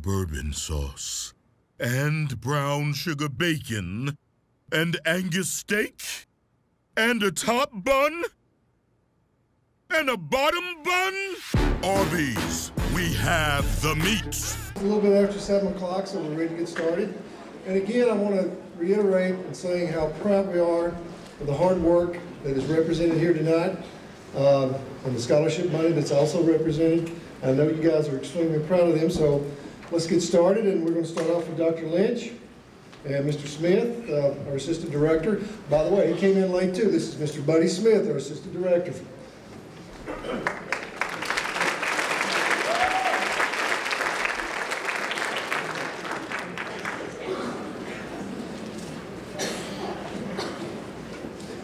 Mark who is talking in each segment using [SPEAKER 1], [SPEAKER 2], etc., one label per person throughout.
[SPEAKER 1] bourbon sauce, and brown sugar bacon, and Angus steak, and a top bun, and a bottom bun? Arby's, we have the meat.
[SPEAKER 2] A little bit after 7 o'clock, so we're ready to get started. And again, I want to reiterate in saying how proud we are of the hard work that is represented here tonight um, and the scholarship money that's also represented. I know you guys are extremely proud of them, so let's get started. And we're going to start off with Dr. Lynch and Mr. Smith, uh, our assistant director. By the way, he came in late too. This is Mr. Buddy Smith, our assistant director.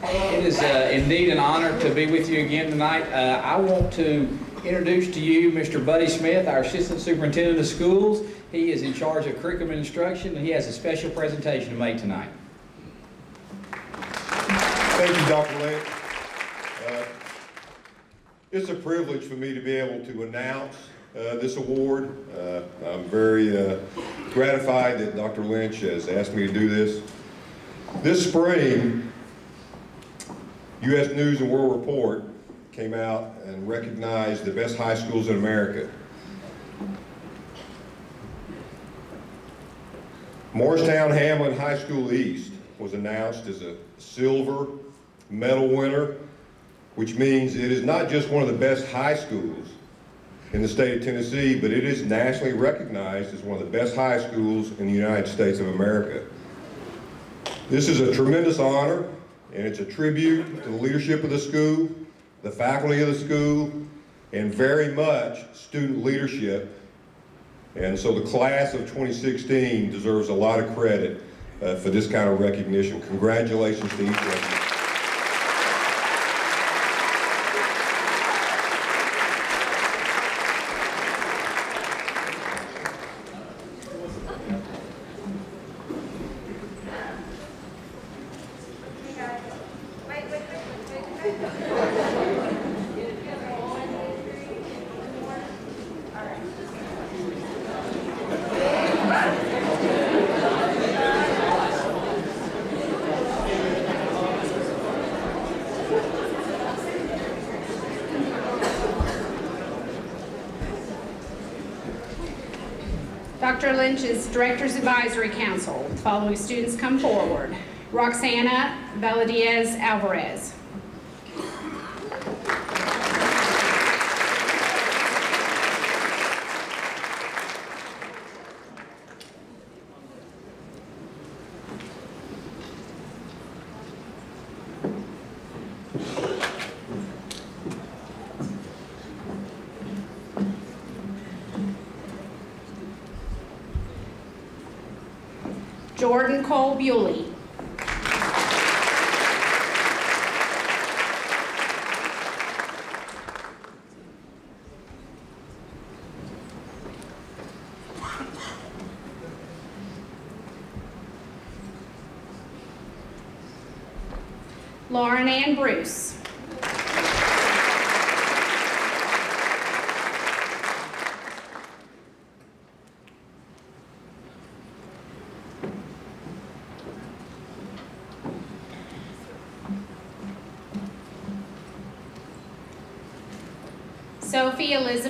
[SPEAKER 3] It is uh, indeed an honor to be with you again tonight. Uh, I want to introduce to you Mr. Buddy Smith, our Assistant Superintendent of Schools. He is in charge of curriculum and instruction, and he has a special presentation to make tonight.
[SPEAKER 4] Thank you, Dr. Lynch. Uh, It's a privilege for me to be able to announce uh, this award. Uh, I'm very uh, gratified that Dr. Lynch has asked me to do this. This spring, U.S. News and World Report came out and recognize the best high schools in America. Morristown Hamblen High School East was announced as a silver medal winner, which means it is not just one of the best high schools in the state of Tennessee, but it is nationally recognized as one of the best high schools in the United States of America. This is a tremendous honor, and it's a tribute to the leadership of the school, the faculty of the school, and very much student leadership. And so the class of 2016 deserves a lot of credit uh, for this kind of recognition. Congratulations to each of you.
[SPEAKER 5] Dr. Lynch's Directors Advisory Council. The Following students come forward. Roxana Valadez Alvarez. Jordan Cole Bewley. Lauren Ann Bruce.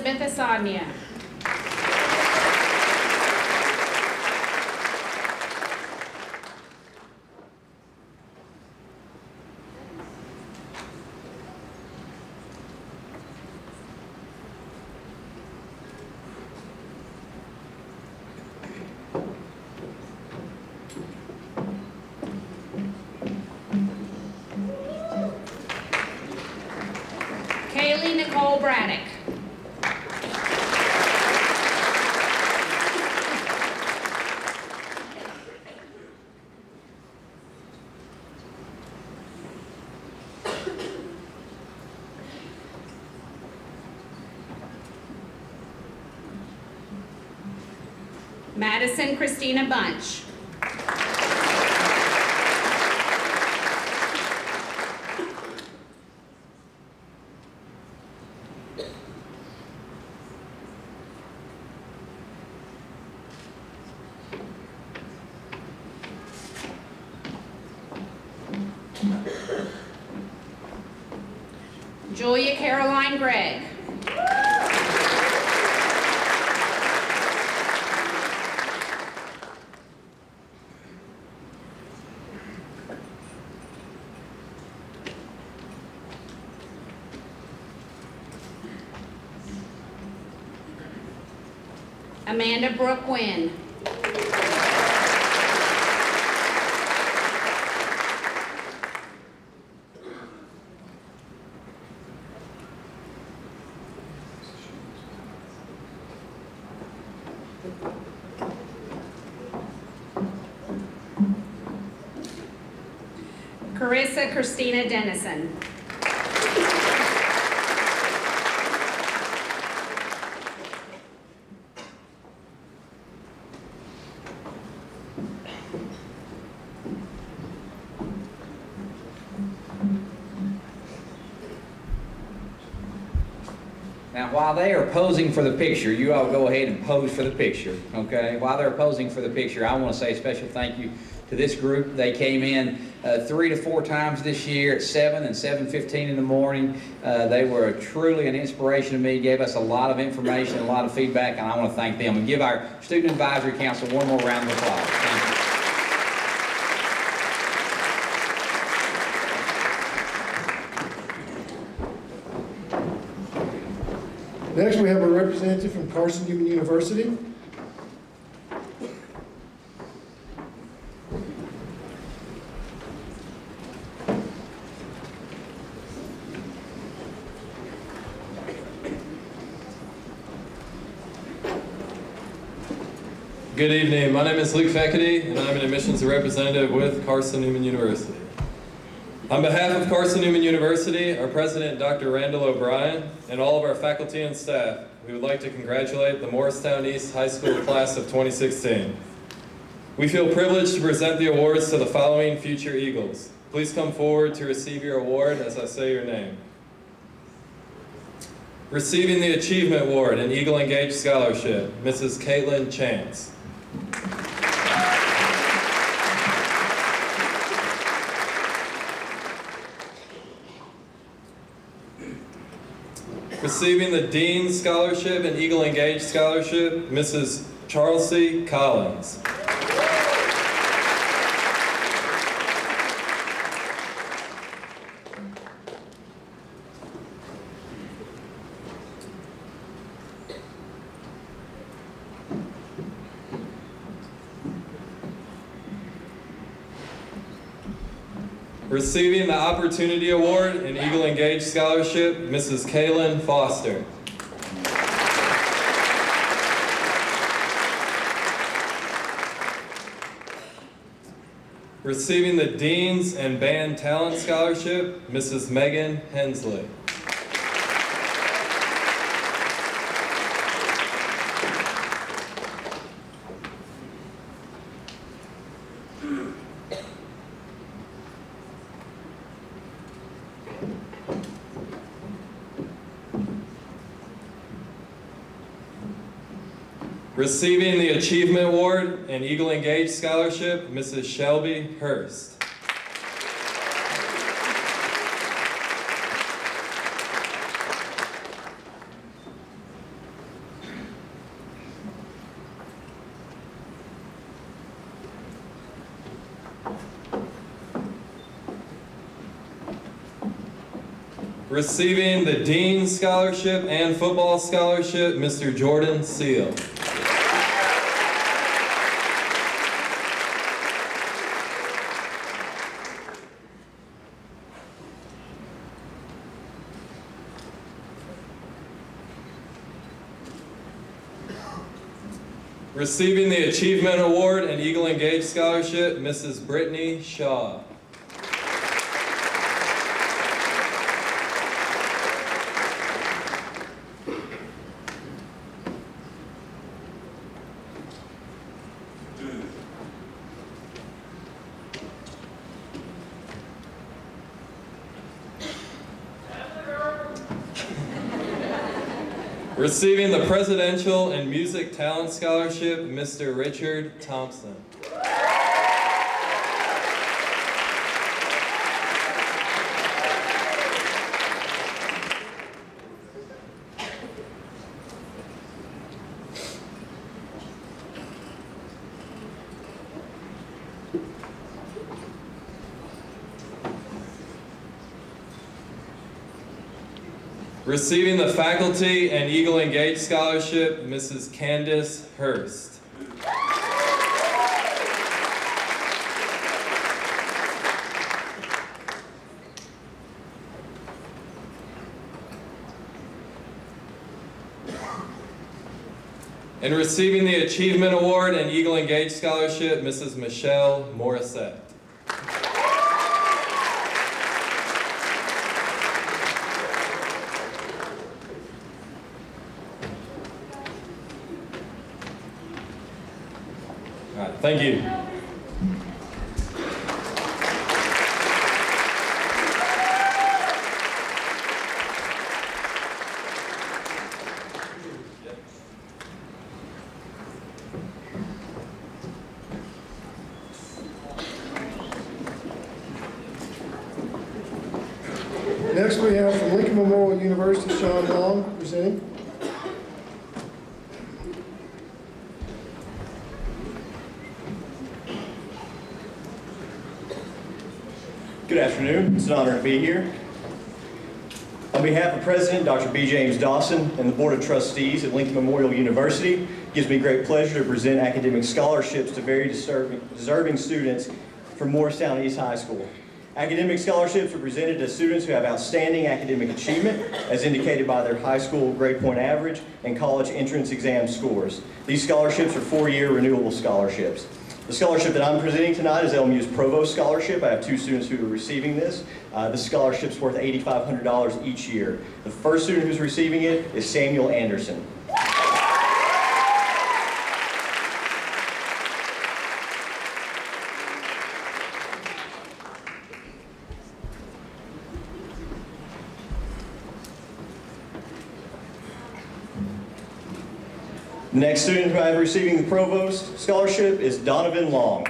[SPEAKER 5] Sophie Elizabeth Asania. Kaylee Nicole Braddock. Madison Christina Bunch. Julia Caroline Gregg. Amanda Brooke Wynn. Carissa Christina Dennison.
[SPEAKER 3] While they are posing for the picture, you all go ahead and pose for the picture, okay? While they're posing for the picture, I want to say a special thank you to this group. They came in uh, three to four times this year at 7 and 7.15 in the morning. Uh, they were truly an inspiration to me, gave us a lot of information, a lot of feedback, and I want to thank them. And give our Student Advisory Council one more round of applause. Thank you.
[SPEAKER 2] Next, we have a representative from Carson Newman University.
[SPEAKER 6] Good evening. My name is Luke Feckety, and I'm an admissions representative with Carson Newman University. On behalf of Carson Newman University, our president, Dr. Randall O'Brien, and all of our faculty and staff, we would like to congratulate the Morristown East High School class of 2016. We feel privileged to present the awards to the following future Eagles. Please come forward to receive your award as I say your name. Receiving the Achievement Award and Eagle Engaged Scholarship, Mrs. Caitlin Chance. Receiving the Dean Scholarship and Eagle Engaged Scholarship, Mrs. Charles C. Collins. Receiving the Opportunity Award and Eagle Engaged Scholarship, Mrs. Kaylin Foster. Receiving the Deans and Band Talent Scholarship, Mrs. Megan Hensley. Receiving the Achievement Award and Eagle Engage Scholarship, Mrs. Shelby Hurst. Receiving the Dean Scholarship and Football Scholarship, Mr. Jordan Seal. Receiving the Achievement Award and Eagle Engage Scholarship, Mrs. Brittany Shaw. Receiving the Presidential and Music Talent Scholarship, Mr. Richard Thompson. Receiving the Faculty and Eagle Engage Scholarship, Mrs. Candace Hurst. And receiving the Achievement Award and Eagle Engage Scholarship, Mrs. Michelle Morissette. All right, thank you.
[SPEAKER 2] Next, we have from Lincoln Memorial University, Sean Long presenting.
[SPEAKER 7] Good afternoon. It's an honor to be here. On behalf of President Dr. B. James Dawson and the Board of Trustees at Lincoln Memorial University, it gives me great pleasure to present academic scholarships to very deserving, students from Morristown East High School. Academic scholarships are presented to students who have outstanding academic achievement, as indicated by their high school grade point average and college entrance exam scores. These scholarships are four-year renewable scholarships. The scholarship that I'm presenting tonight is LMU's Provost Scholarship. I have two students who are receiving this. Uh, this scholarship's worth $8,500 each year. The first student who's receiving it is Samuel Anderson. Next student who I have receiving the Provost Scholarship is Donovan Long.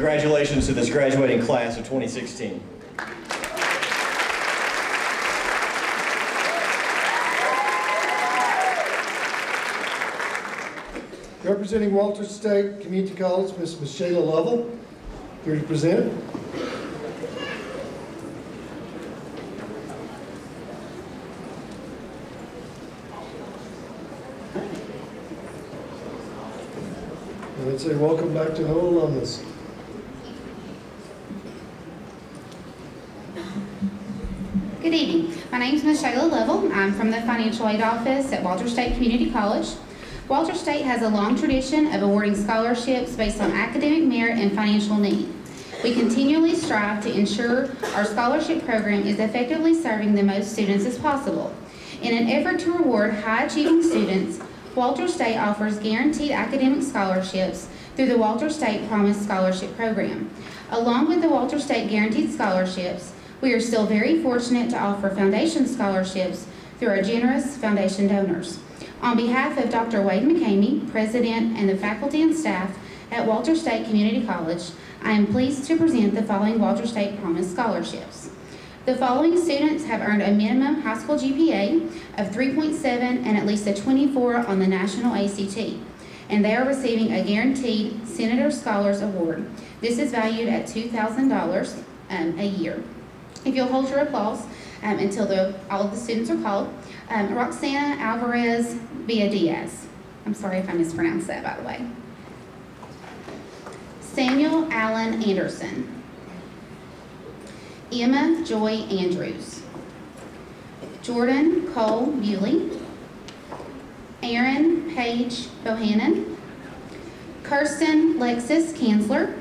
[SPEAKER 7] Congratulations to this graduating class of 2016.
[SPEAKER 2] Representing Walters State Community College, Ms. Michaela Lovell, here to present. And I'd say welcome back to Noel alumnus.
[SPEAKER 8] Good evening. My name is Lovell. I'm from the Financial Aid Office at Walters State Community College. Walters State has a long tradition of awarding scholarships based on academic merit and financial need. We continually strive to ensure our scholarship program is effectively serving the most students as possible. In an effort to reward high-achieving students, Walters State offers guaranteed academic scholarships through the Walters State Promise Scholarship Program. Along with the Walters State Guaranteed Scholarships, we are still very fortunate to offer foundation scholarships through our generous foundation donors. On behalf of Dr. Wade McCamey, President, and the faculty and staff at Walters State Community College, I am pleased to present the following Walters State Promise Scholarships. The following students have earned a minimum high school GPA of 3.7 and at least a 24 on the national ACT, and they are receiving a guaranteed Senator Scholars Award. This is valued at $2,000 um, a year. If you'll hold your applause um, until the, all of the students are called. Um, Roxana Alvarez Villa Diaz. I'm sorry if I mispronounced that, by the way. Samuel Allen Anderson. Emma Joy Andrews. Jordan Cole Bewley. Aaron Page Bohannon. Kirsten Lexis Kanzler.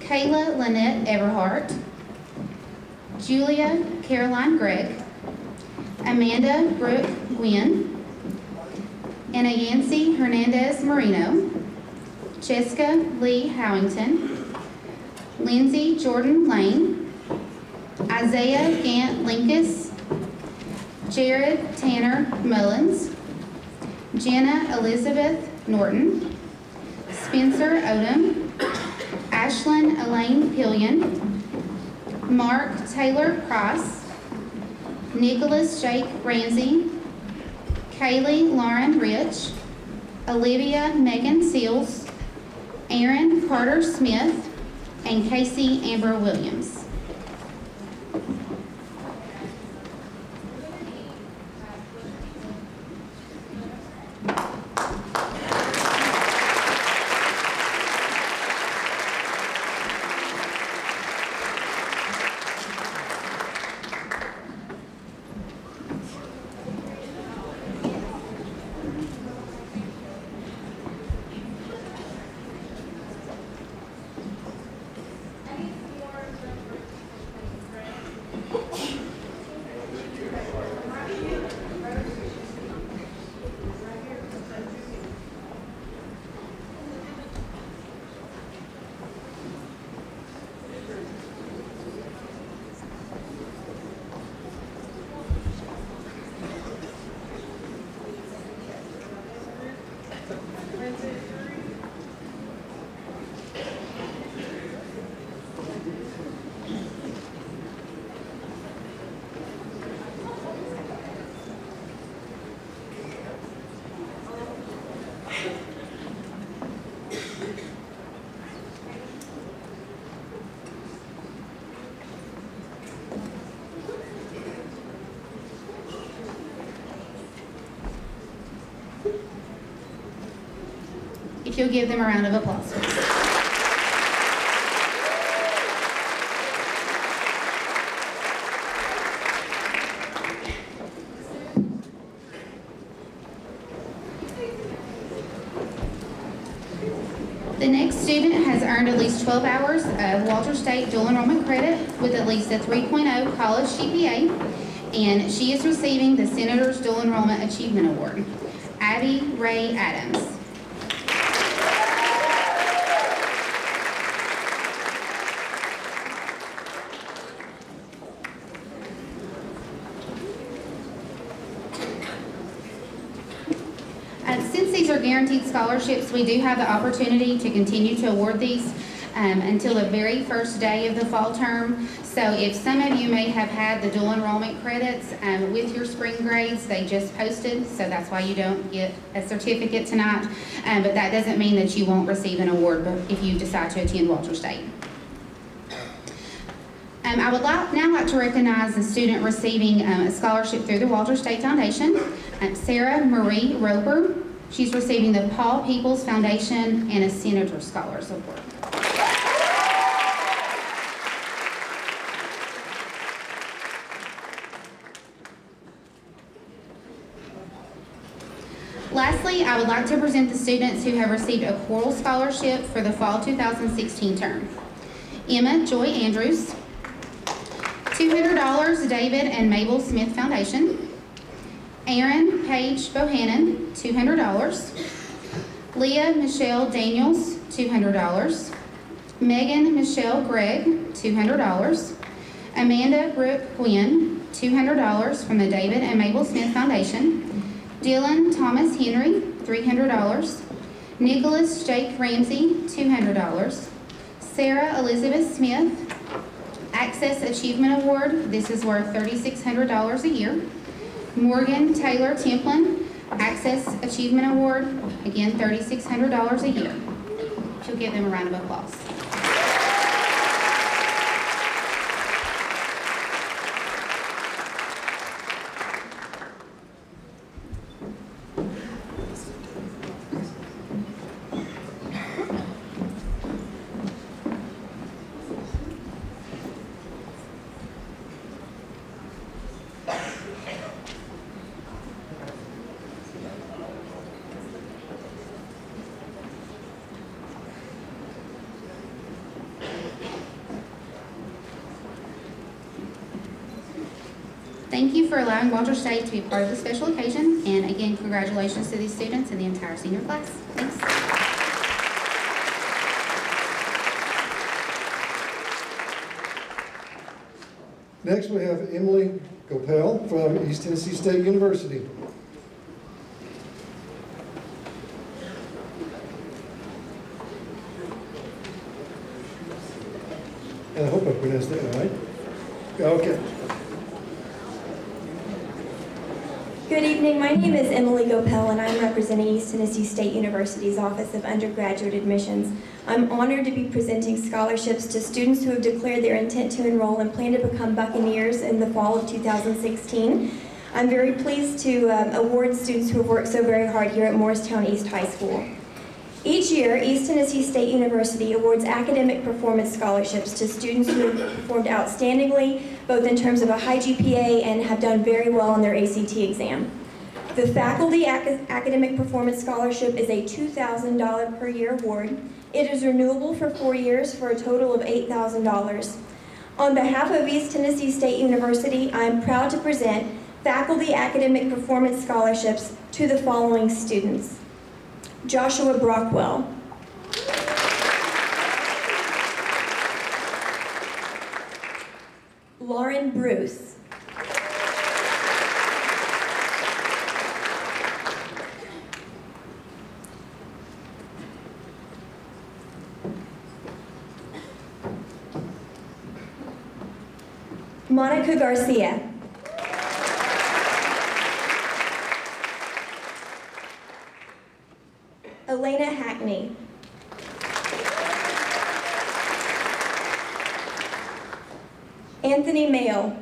[SPEAKER 8] Kayla Lynette Everhart. Julia Caroline Gregg, Amanda Brooke Gwynn, Anna Yancy Hernandez Marino, Jessica Lee Howington, Lindsay Jordan Lane, Isaiah Gant Linkus, Jared Tanner Mullins, Jenna Elizabeth Norton, Spencer Odom, Ashlyn Elaine Pillion, Mark Taylor Price, Nicholas Jake Ramsey, Kaylee Lauren Rich, Olivia Megan Seals, Aaron Carter Smith, and Casey Amber Williams. If you'll give them a round of applause. The next student has earned at least 12 hours of Walters State dual enrollment credit with at least a 3.0 college GPA, and she is receiving the Senator's Dual Enrollment Achievement Award. Abby Ray Adams. Uh, Since these are guaranteed scholarships, we do have the opportunity to continue to award these um, until the very first day of the fall term. So if some of you may have had the dual enrollment credits um, with your spring grades, they just posted, so that's why you don't get a certificate tonight. Um, But that doesn't mean that you won't receive an award if you decide to attend Walters State. Um, I would like, now like to recognize the student receiving um, a scholarship through the Walters State Foundation, um, Sarah Marie Roper. She's receiving the Paul Peoples Foundation and a Senator Scholars Award. Lastly, I would like to present the students who have received a choral scholarship for the fall 2016 term. Emma Joy Andrews, $200 David and Mabel Smith Foundation. Aaron Paige Bohannon, $200. Leah Michelle Daniels, $200. Megan Michelle Gregg, $200. Amanda Brooke Quinn, $200 from the David and Mabel Smith Foundation. Dylan Thomas Henry, $300. Nicholas Jake Ramsey, $200. Sarah Elizabeth Smith, Access Achievement Award, this is worth $3,600 a year. Morgan Taylor Templin, Access Achievement Award, again, $3,600 a year. You'll give them a round of applause. Thank you for allowing Walters State to be part of the special occasion, and again, congratulations to these students and the entire senior class. Thanks.
[SPEAKER 2] Next, we have Emily Gopel from East Tennessee State University. And I hope I pronounced that right. Okay.
[SPEAKER 9] Good evening. My name is Emily Gopel, and I'm representing East Tennessee State University's Office of Undergraduate Admissions. I'm honored to be presenting scholarships to students who have declared their intent to enroll and plan to become Buccaneers in the fall of 2016. I'm very pleased to um, award students who have worked so very hard here at Morristown East High School. Each year, East Tennessee State University awards academic performance scholarships to students who have performed outstandingly, both in terms of a high GPA and have done very well on their ACT exam. The Faculty Ac Academic Performance Scholarship is a $2,000 per year award. It is renewable for four years for a total of $8,000. On behalf of East Tennessee State University, I am proud to present Faculty Academic Performance Scholarships to the following students. Joshua Brockwell. Lauren Bruce. Monica Garcia. Elena Hackney. Anthony Mayo.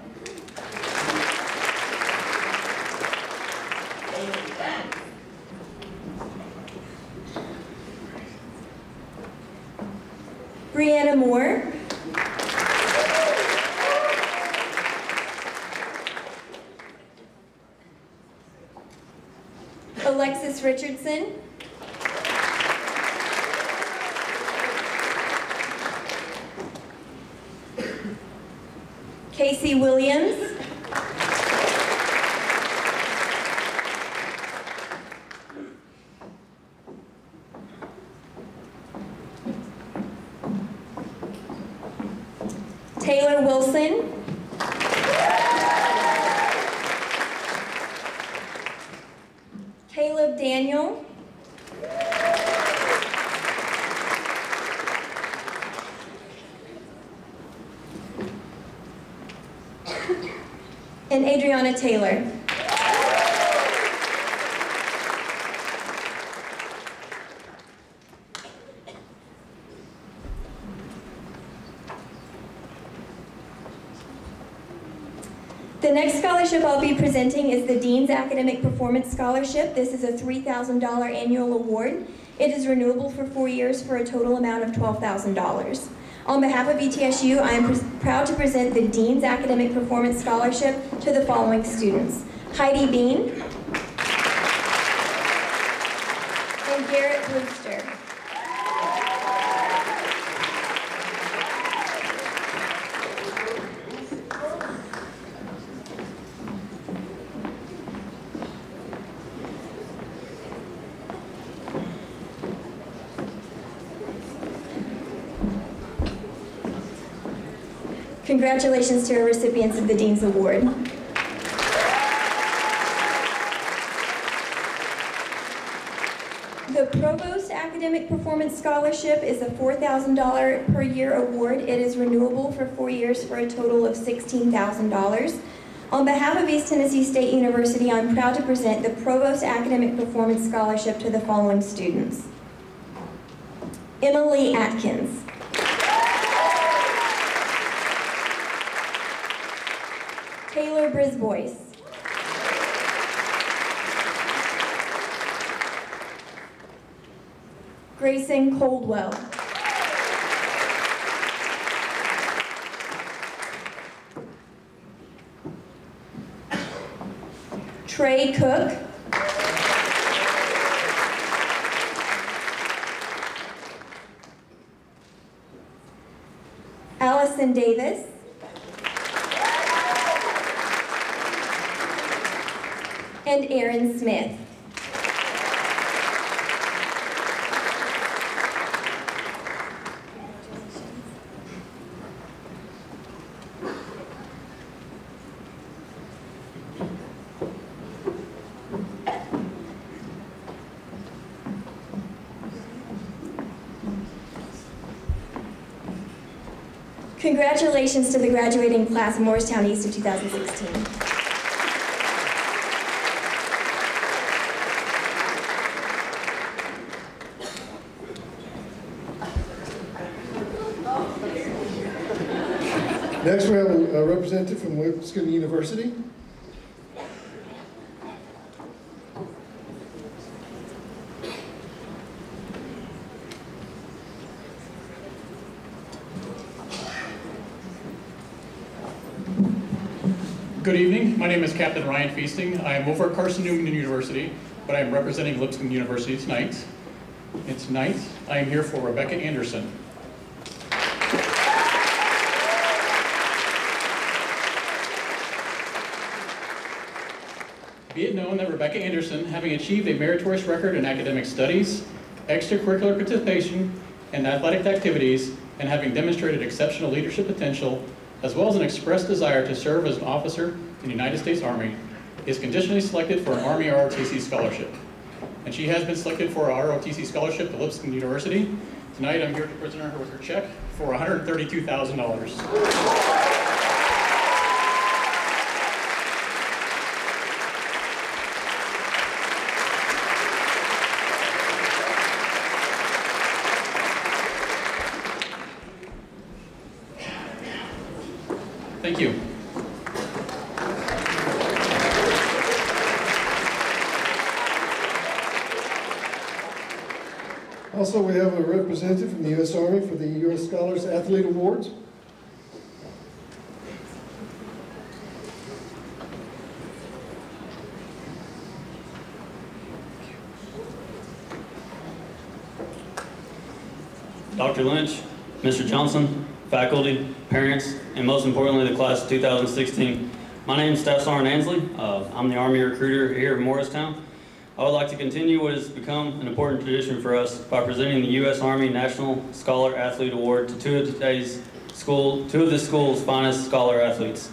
[SPEAKER 9] Brianna Moore. Alexis Richardson. Casey Williams. Taylor Wilson. Caleb Daniel. and Adriana Taylor. The next scholarship I'll be presenting is the Dean's Academic Performance Scholarship. This is a $3,000 annual award. It is renewable for four years for a total amount of $12,000. On behalf of ETSU, I am proud to present the Dean's Academic Performance Scholarship to the following students. Heidi Bean and Garrett Brewster. Congratulations to our recipients of the Dean's Award. The Provost Academic Performance Scholarship is a $4,000 per year award. It is renewable for four years for a total of $16,000. On behalf of East Tennessee State University, I'm proud to present the Provost Academic Performance Scholarship to the following students. Emily Atkins. Taylor Brisbois. Coldwell. Trey Cook. Allison Davis. Congratulations to the graduating class of Morristown East of 2016.
[SPEAKER 2] Next, we have a representative from Lipscomb University.
[SPEAKER 10] Good evening. My name is Captain Ryan Feasting. I am over at Carson Newman University, but I am representing Lipscomb University tonight. And tonight, I am here for Rebecca Anderson. Be it known that Rebecca Anderson, having achieved a meritorious record in academic studies, extracurricular participation, and athletic activities, and having demonstrated exceptional leadership potential, as well as an expressed desire to serve as an officer in the United States Army, is conditionally selected for an Army ROTC scholarship. And she has been selected for a ROTC scholarship to Lipscomb University. Tonight, I'm here to present her with her check for $132,000. Thank you.
[SPEAKER 2] Also, we have a representative from the U.S. Army for the U.S. Scholars Athlete Awards.
[SPEAKER 11] Dr. Lynch, Mr. Johnson, faculty, parents, and most importantly, the class of 2016. My name is Staff Sergeant Ansley. Uh, I'm the Army recruiter here in Morristown. I would like to continue what has become an important tradition for us by presenting the U.S. Army National Scholar Athlete Award to two of today's school, two of the school's finest scholar athletes.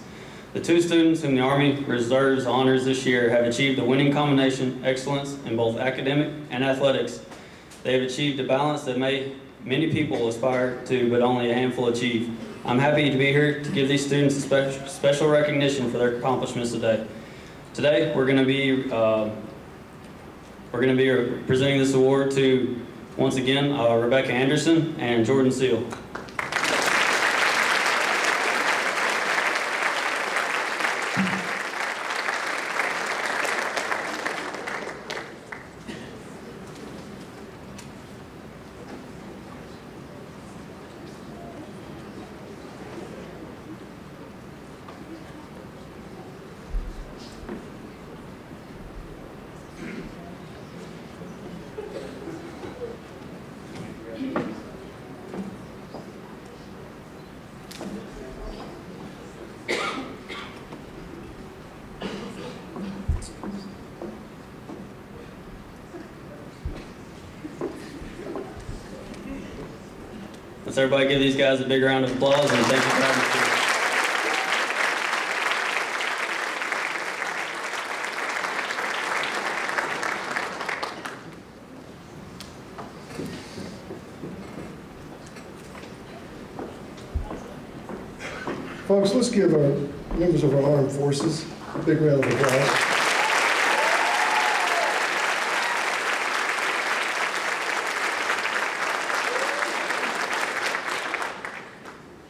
[SPEAKER 11] The two students whom the Army reserves honors this year have achieved the winning combination excellence in both academic and athletics. They have achieved a balance that may many people aspire to, but only a handful achieve. I'm happy to be here to give these students spe special recognition for their accomplishments today. Today, we're going to be uh, we're going to be presenting this award to once again uh, Rebecca Anderson and Jordan Seal. Let's everybody give these guys a big round of applause and thank you for having me.
[SPEAKER 2] Folks, let's give our members of our armed forces a big round of applause.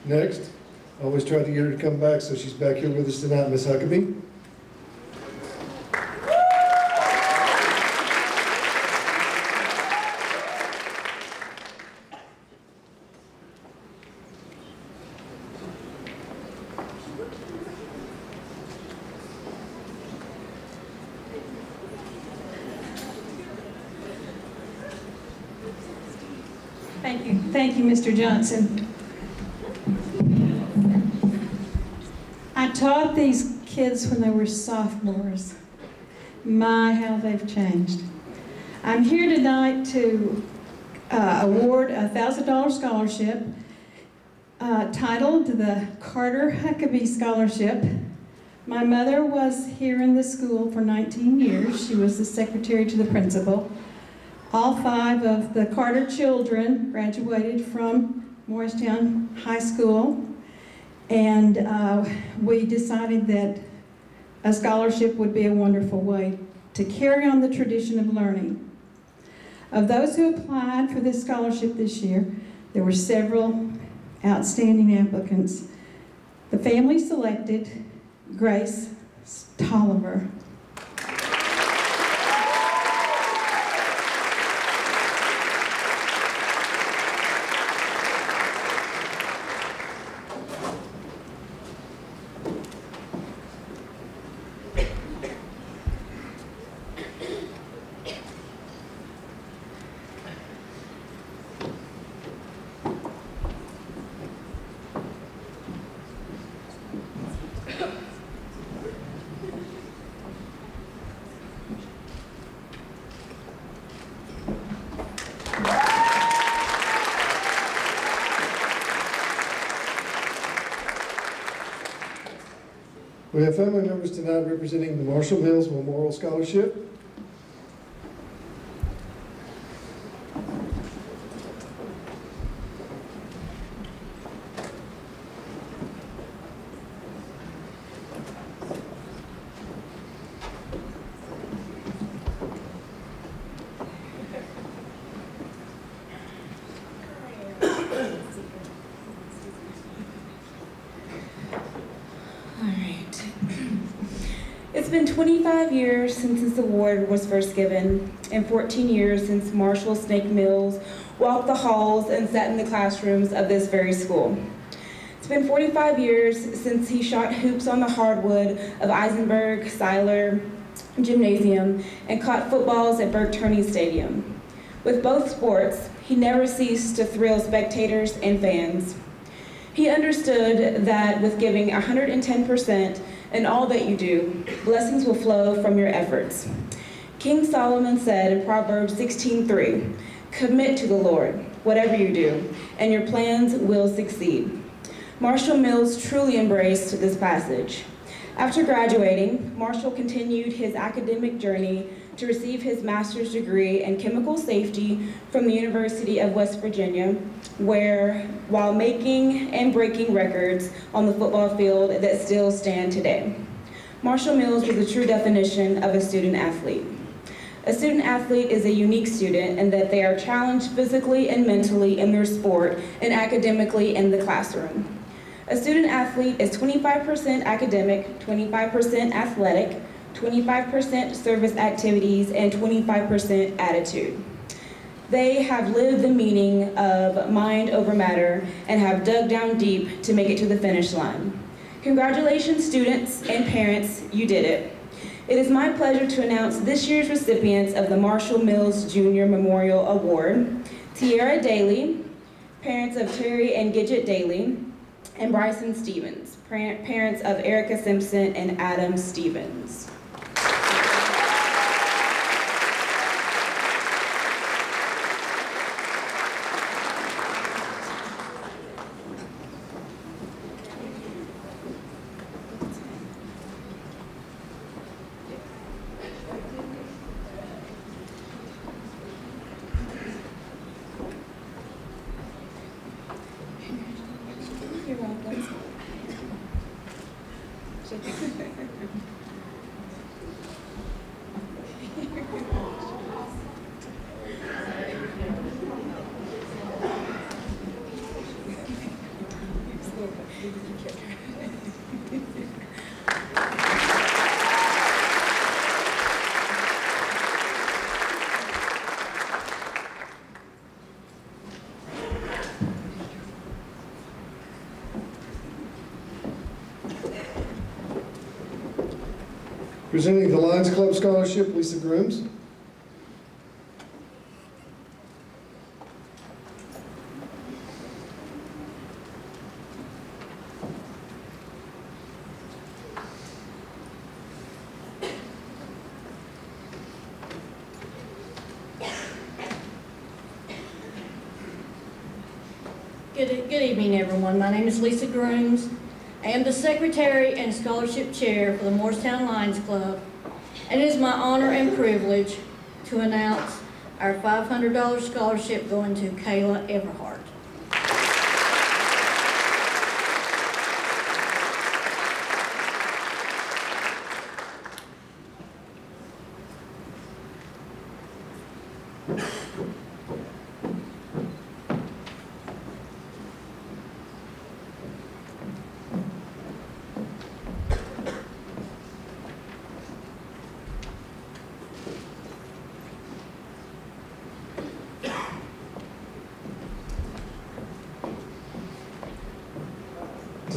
[SPEAKER 2] Next, I always try to get her to come back, so she's back here with us tonight, Miss Huckabee.
[SPEAKER 12] Thank you. Thank you, Mr. Johnson. Taught these kids when they were sophomores. My, how they've changed. I'm here tonight to uh, award a $1,000 scholarship uh, titled the Carter Huckabee Scholarship. My mother was here in the school for 19 years. She was the secretary to the principal. All five of the Carter children graduated from Morristown High School. And uh, we decided that a scholarship would be a wonderful way to carry on the tradition of learning. Of those who applied for this scholarship this year, there were several outstanding applicants. The family selected Grace Tolliver.
[SPEAKER 2] We have family members tonight representing the Marshall Mills Memorial Scholarship.
[SPEAKER 13] All right. It's been 25 years since this award was first given, and 14 years since Marshall Snake Mills walked the halls and sat in the classrooms of this very school. It's been 45 years since he shot hoops on the hardwood of Eisenberg Seiler Gymnasium and caught footballs at Burke Toney Stadium. With both sports, he never ceased to thrill spectators and fans. He understood that with giving 110% in all that you do, blessings will flow from your efforts. King Solomon said in Proverbs 16:3, "Commit to the Lord whatever you do, and your plans will succeed." Marshall Mills truly embraced this passage. After graduating, Marshall continued his academic journey to receive his master's degree in chemical safety from the University of West Virginia, where, while making and breaking records on the football field that still stand today. Marshall Mills was a true definition of a student athlete. A student athlete is a unique student in that they are challenged physically and mentally in their sport and academically in the classroom. A student athlete is 25% academic, 25% athletic, 25% service activities, and 25% attitude. They have lived the meaning of mind over matter and have dug down deep to make it to the finish line. Congratulations, students and parents, you did it. It is my pleasure to announce this year's recipients of the Marshall Mills Junior Memorial Award, Tierra Daly, parents of Terry and Gidget Daly, and Bryson Stevens, parents of Erica Simpson and Adam Stevens. You're welcome.
[SPEAKER 2] Presenting the Lions Club Scholarship, Lisa Grooms.
[SPEAKER 14] Good, good evening, everyone. My name is Lisa Grooms. I am the Secretary and Scholarship Chair for the Morristown Lions Club, and it is my honor and privilege to announce our $500 scholarship going to Kayla Everhart.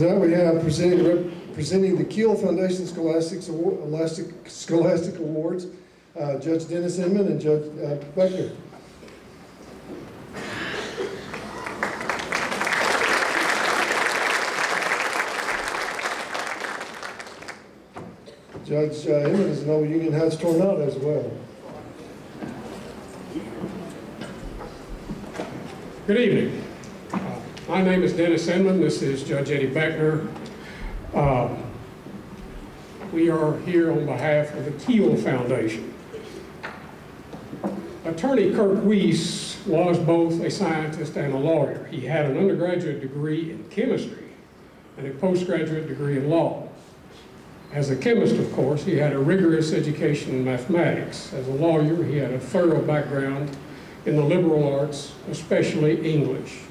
[SPEAKER 2] We have presenting, presenting the Keel Foundation Scholastics Award, Elastic, Scholastic Awards, uh, Judge Dennis Inman and Judge uh, Beckner. Judge uh, Inman is an old Union Heights tornado as well.
[SPEAKER 15] Good evening. My name is Dennis Inman. This is Judge Eddie Beckner. Uh, We are here on behalf of the Keel Foundation. Attorney Kirk Weiss was both a scientist and a lawyer. He had an undergraduate degree in chemistry and a postgraduate degree in law. As a chemist, of course, he had a rigorous education in mathematics. As a lawyer, he had a thorough background in the liberal arts, especially English.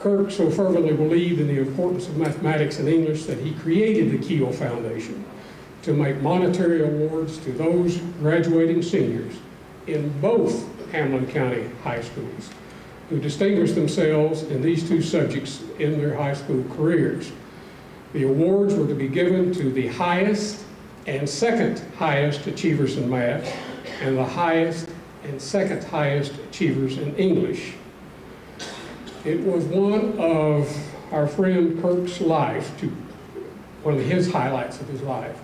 [SPEAKER 15] Kirk so fervently believed in the importance of mathematics and English that he created the Keel Foundation to make monetary awards to those graduating seniors in both Hamblen County high schools who distinguished themselves in these two subjects in their high school careers. The awards were to be given to the highest and second highest achievers in math and the highest and second highest achievers in English. It was one of our friend Kirk's life, to, one of his highlights of his life,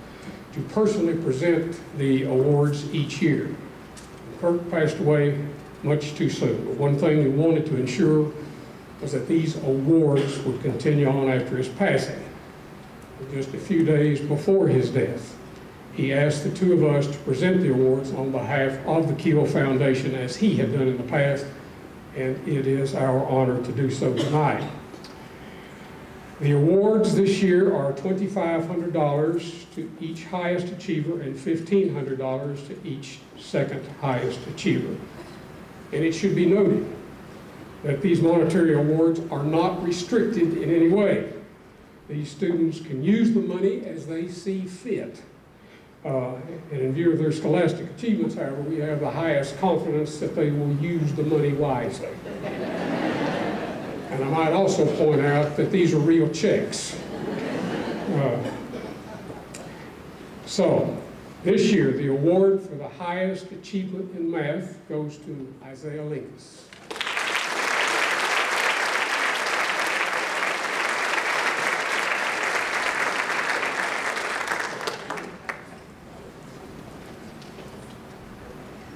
[SPEAKER 15] to personally present the awards each year. Kirk passed away much too soon. But one thing he wanted to ensure was that these awards would continue on after his passing. Just a few days before his death, he asked the two of us to present the awards on behalf of the Keel Foundation as he had done in the past, and it is our honor to do so tonight. The awards this year are $2,500 to each highest achiever and $1,500 to each second highest achiever. And it should be noted that these monetary awards are not restricted in any way. These students can use the money as they see fit. Uh, and in view of their scholastic achievements, however, we have the highest confidence that they will use the money wisely. And I might also point out that these are real checks. Uh, so, this year, the award for the highest achievement in math goes to Isaiah Linkus.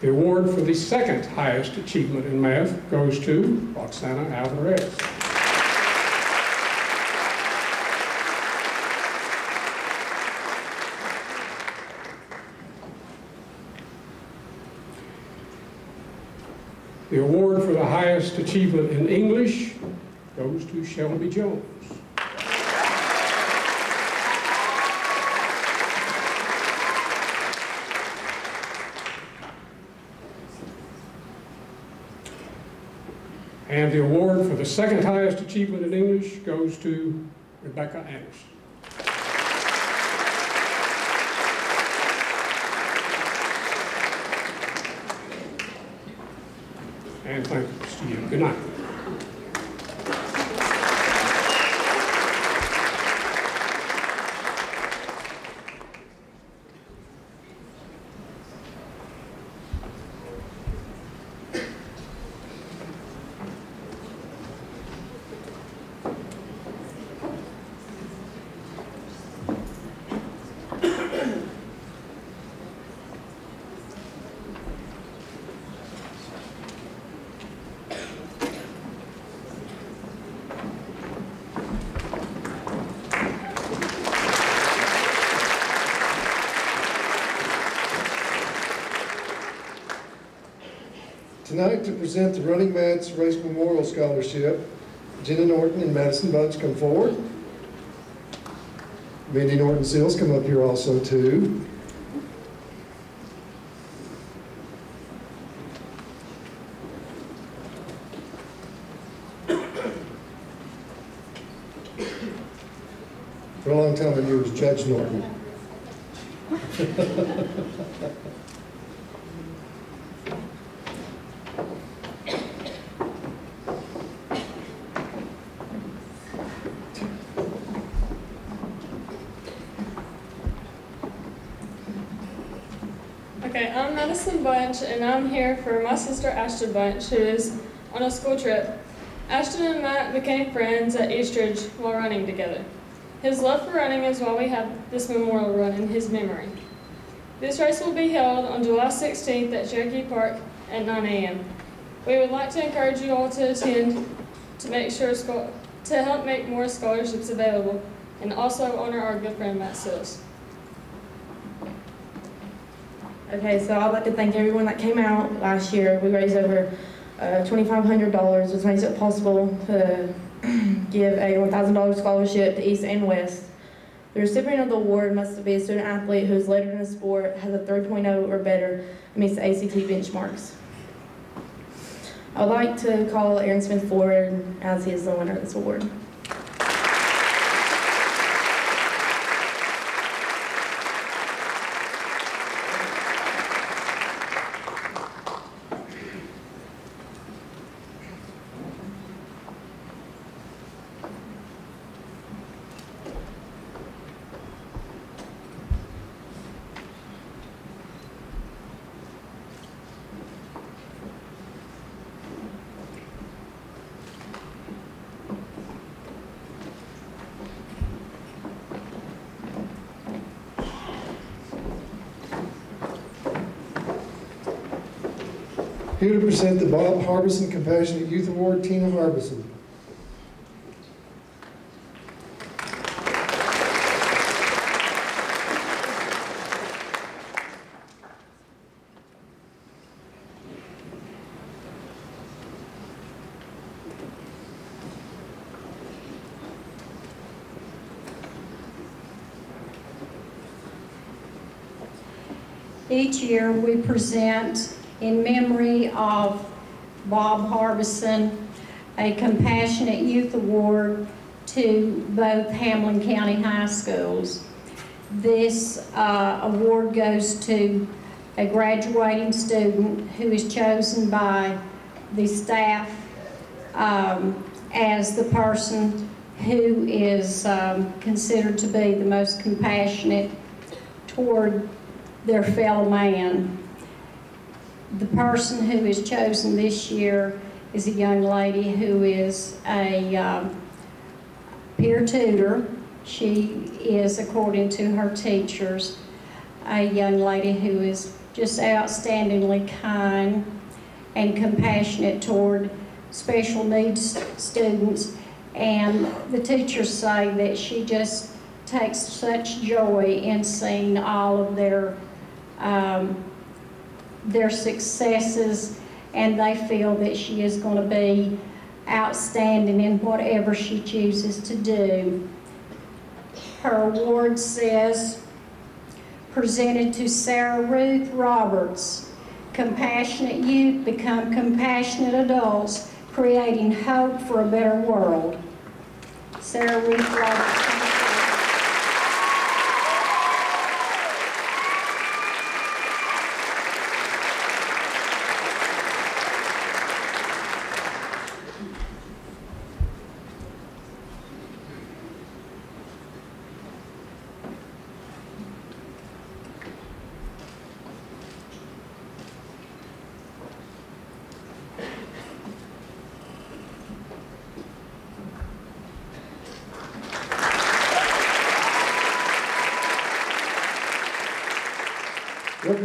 [SPEAKER 15] The award for the second highest achievement in math goes to Roxana Alvarez. The award for the highest achievement in English goes to Shelby Jones. And the award for the second highest achievement in English goes to Rebecca Anderson. And thanks to you. Good night.
[SPEAKER 2] tonight to present the Running Mats Race Memorial Scholarship. Jenna Norton and Madison Bunch come forward. Mindy Norton Seals come up here also too. For a long time, I knew it was Judge Norton.
[SPEAKER 16] And I'm here for my sister Ashton Bunch, who is on a school trip. Ashton and Matt became friends at Eastridge while running together. His love for running is why we have this memorial run in his memory. This race will be held on July 16th at Cherokee Park at 9 a.m. We would like to encourage you all to attend to make sure to help make more scholarships available and also honor our good friend Matt Sills.
[SPEAKER 17] Okay, so I'd like to thank everyone that came out last year. We raised over uh, $2,500, which makes it possible to give a $1,000 scholarship to East and West. The recipient of the award must be a student athlete who is lettered in the sport, has a 3.0 or better, and meets the ACT benchmarks. I would like to call Aaron Smith forward as he is the winner of this award.
[SPEAKER 2] Present the Bob Harbison Compassionate Youth Award, Tina Harbison.
[SPEAKER 14] Each year, we present in memory of Bob Harbison, a Compassionate Youth Award to both Hamblen County High Schools. This uh, award goes to a graduating student who is chosen by the staff um, as the person who is um, considered to be the most compassionate toward their fellow man. The person who is chosen this year is a young lady who is a um, peer tutor. She is, according to her teachers, a young lady who is just outstandingly kind and compassionate toward special needs students. And the teachers say that she just takes such joy in seeing all of their um, their successes, and they feel that she is going to be outstanding in whatever she chooses to do. Her award says, presented to Sarah Ruth Roberts, compassionate youth become compassionate adults, creating hope for a better world. Sarah Ruth Roberts.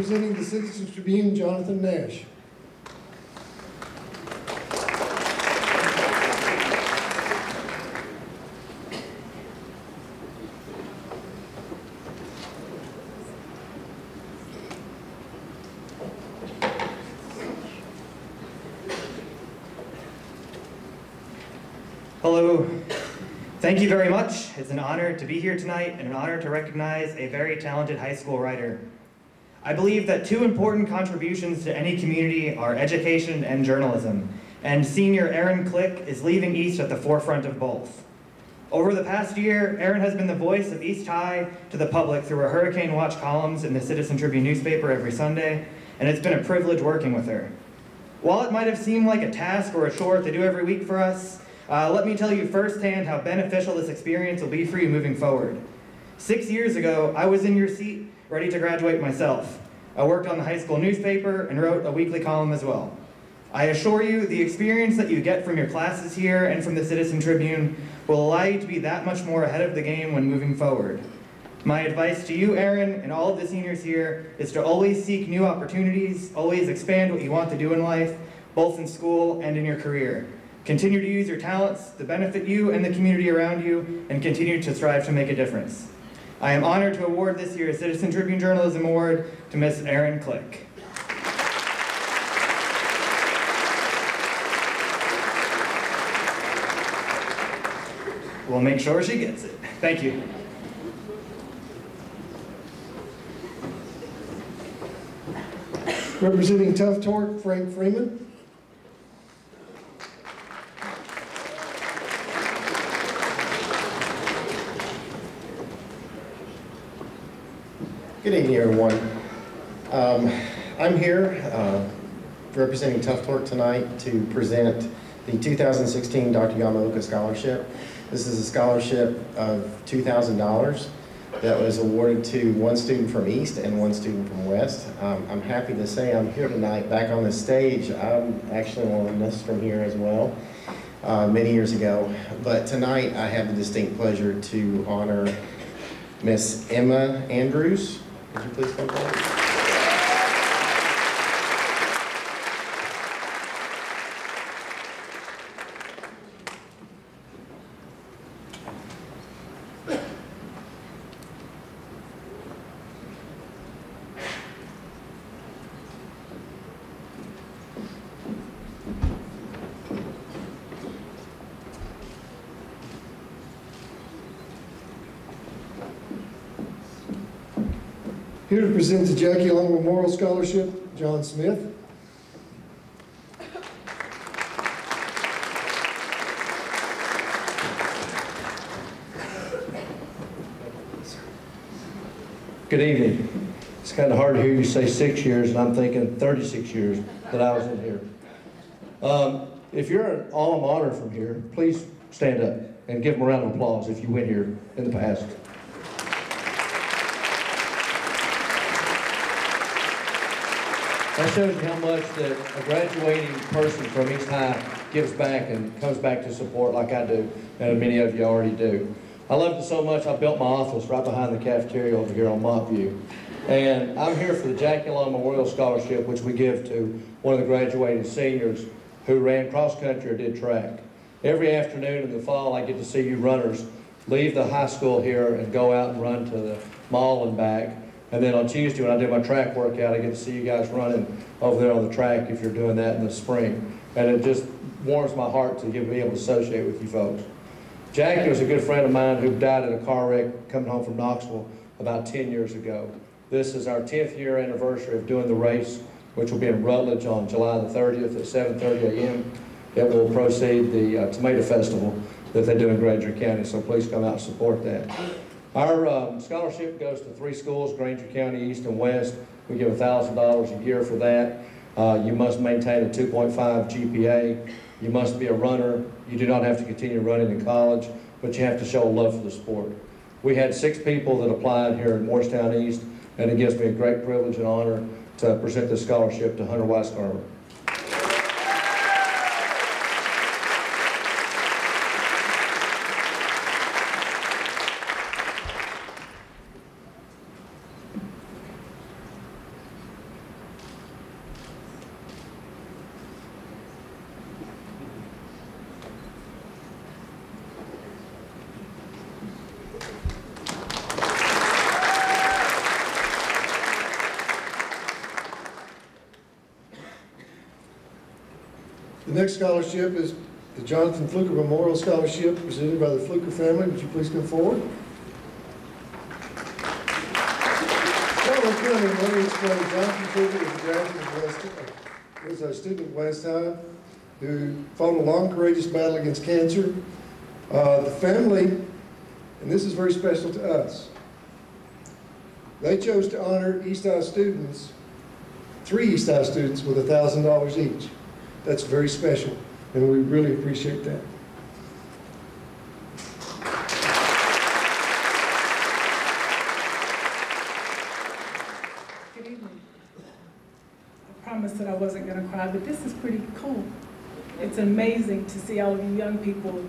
[SPEAKER 2] Representing the Citizens Tribune, Jonathan Nash.
[SPEAKER 18] Hello. Thank you very much. It's an honor to be here tonight and an honor to recognize a very talented high school writer. I believe that two important contributions to any community are education and journalism, and senior Erin Click is leaving East at the forefront of both. Over the past year, Erin has been the voice of East High to the public through her Hurricane Watch columns in the Citizen Tribune newspaper every Sunday, and it's been a privilege working with her. While it might have seemed like a task or a chore to do every week for us, uh, let me tell you firsthand how beneficial this experience will be for you moving forward. Six years ago, I was in your seat, ready to graduate myself. I worked on the high school newspaper and wrote a weekly column as well. I assure you, the experience that you get from your classes here and from the Citizen Tribune will allow you to be that much more ahead of the game when moving forward. My advice to you, Erin, and all of the seniors here is to always seek new opportunities, always expand what you want to do in life, both in school and in your career. Continue to use your talents to benefit you and the community around you, and continue to strive to make a difference. I am honored to award this year's Citizen Tribune Journalism Award to Miss Erin Click. We'll make sure she gets it. Thank you.
[SPEAKER 2] Representing Tuff Torq, Frank Freeman.
[SPEAKER 19] Good evening, everyone. Um, I'm here uh, representing Tuff Torq tonight to present the 2016 Dr. Yamaoka Scholarship. This is a scholarship of $2,000 that was awarded to one student from East and one student from West. Um, I'm happy to say I'm here tonight back on the stage. I'm actually an alumnus from here as well. Uh, many years ago, but tonight I have the distinct pleasure to honor Miss Emma Andrews. Would you please come
[SPEAKER 2] present the Jackie Long Memorial Scholarship, John Smith.
[SPEAKER 20] Good evening. It's kind of hard to hear you say six years, and I'm thinking 36 years that I was in here. Um, if you're an alma mater from here, please stand up and give them a round of applause if you went here in the past. That shows you how much that a graduating person from East High gives back and comes back to support like I do, and many of you already do. I loved it so much I built my office right behind the cafeteria over here on Montview. And I'm here for the Jackie Long Memorial Scholarship, which we give to one of the graduating seniors who ran cross country or did track. Every afternoon in the fall, I get to see you runners leave the high school here and go out and run to the mall and back. And then on Tuesday, when I do my track workout, I get to see you guys running over there on the track if you're doing that in the spring. And it just warms my heart to be able to associate with you folks. Jackie was a good friend of mine who died in a car wreck coming home from Knoxville about 10 years ago. This is our 10th year anniversary of doing the race, which will be in Rutledge on July the 30th at 7.30 a.m. It will proceed the uh, Tomato Festival that they do in Grainger County, so please come out and support that. Our um, scholarship goes to three schools, Grainger County, East and West. We give $1,000 a year for that. Uh, you must maintain a 2.5 GPA. You must be a runner. You do not have to continue running in college, but you have to show a love for the sport. We had six people that applied here in Morristown East, and it gives me a great privilege and honor to present this scholarship to Hunter Weisgarber.
[SPEAKER 2] Next scholarship is the Jonathan Fluker Memorial Scholarship presented by the Fluker family. Would you please come forward? Charlotte County, let me. Jonathan Fluker is a graduate of West, uh, a student at West High who fought a long, courageous battle against cancer. Uh, The family, and this is very special to us, they chose to honor East High students, three East High students with $1,000 each. That's very special, and we really appreciate that.
[SPEAKER 21] Good evening. I promised that I wasn't going to cry, but this is pretty cool. It's amazing to see all of you young people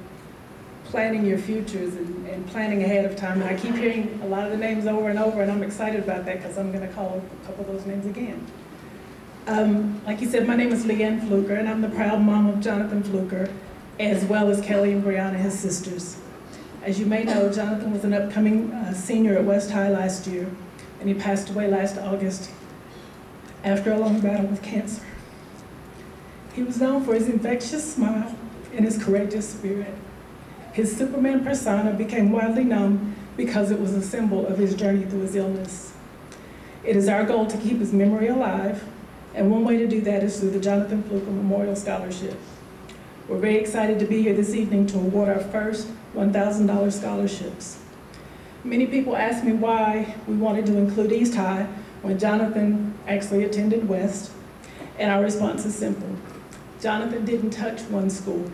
[SPEAKER 21] planning your futures and, and planning ahead of time. And I keep hearing a lot of the names over and over, and I'm excited about that because I'm going to call a couple of those names again. Um, like you said, my name is Leanne Fluker, and I'm the proud mom of Jonathan Fluker, as well as Kelly and Brianna, his sisters. As you may know, Jonathan was an upcoming uh, senior at West High last year, and he passed away last August after a long battle with cancer. He was known for his infectious smile and his courageous spirit. His Superman persona became widely known because it was a symbol of his journey through his illness. It is our goal to keep his memory alive, and one way to do that is through the Jonathan Fluker Memorial Scholarship. We're very excited to be here this evening to award our first $1,000 scholarships. Many people ask me why we wanted to include East High when Jonathan actually attended West, and our response is simple. Jonathan didn't touch one school.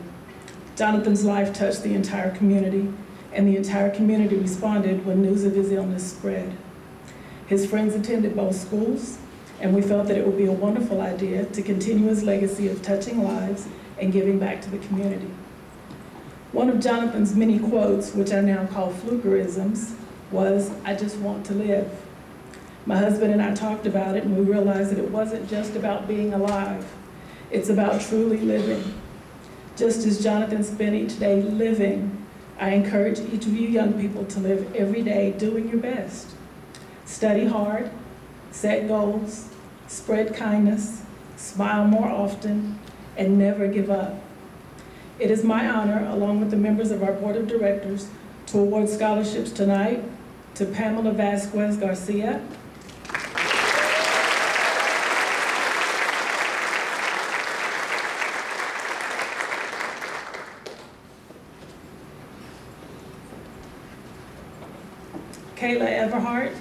[SPEAKER 21] Jonathan's life touched the entire community, and the entire community responded when news of his illness spread. His friends attended both schools, and we felt that it would be a wonderful idea to continue his legacy of touching lives and giving back to the community. One of Jonathan's many quotes, which I now call flukerisms, was, I just want to live. My husband and I talked about it and we realized that it wasn't just about being alive. It's about truly living. Just as Jonathan spent each day living, I encourage each of you young people to live every day doing your best. Study hard, set goals, spread kindness, smile more often, and never give up. It is my honor, along with the members of our board of directors, to award scholarships tonight to Pamela Vasquez Garcia, Kayla Everhart,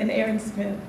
[SPEAKER 21] and Aaron Smith.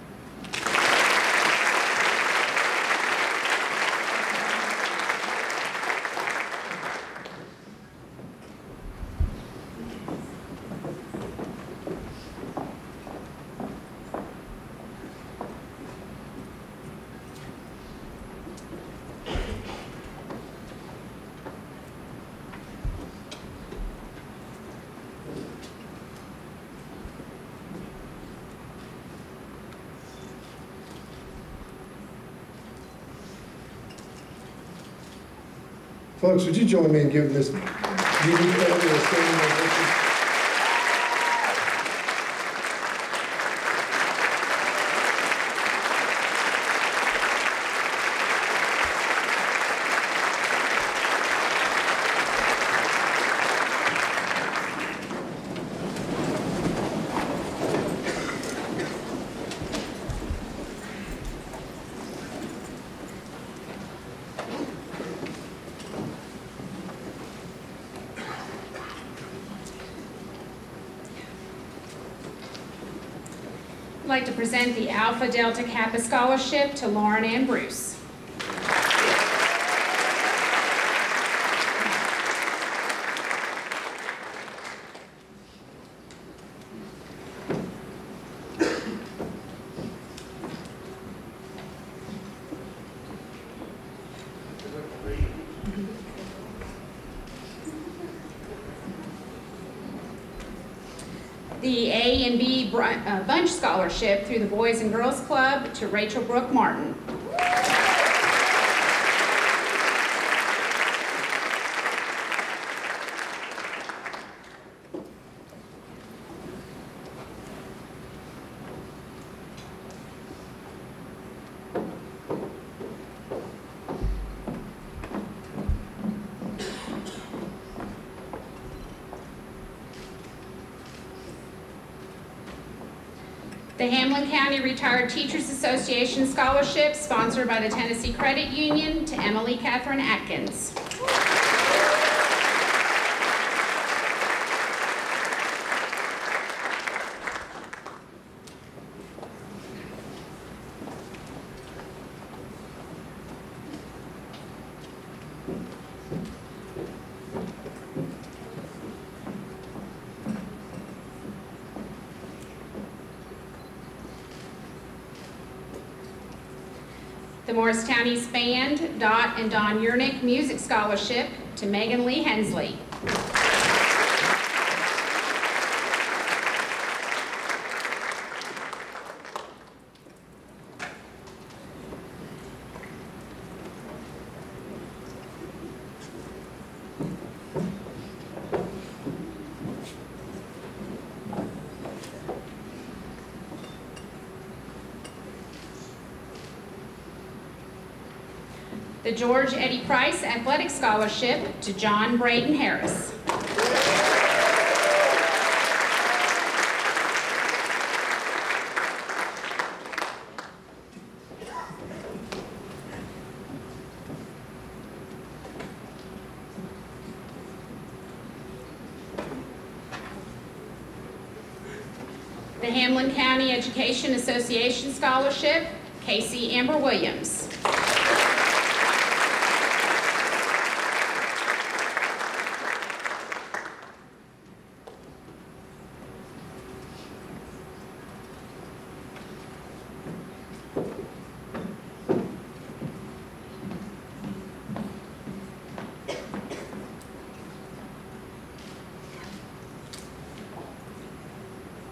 [SPEAKER 2] Would you join me in giving this unique family
[SPEAKER 5] present the Alpha Delta Kappa Scholarship to Lauren and Bruce. The A and B Br- uh, Bunch Scholarship through the Boys and Girls Club to Rachel Brooke Martin. Hamblen County Retired Teachers Association Scholarship, sponsored by the Tennessee Credit Union, to Emily Catherine Atkins. The Morristown East Band, Dot and Don Yurnick Music Scholarship to Megan Lee Hensley. George Eddie Price Athletic Scholarship to John Braden Harris. The Hamblen County Education Association Scholarship, Casey Amber Williams.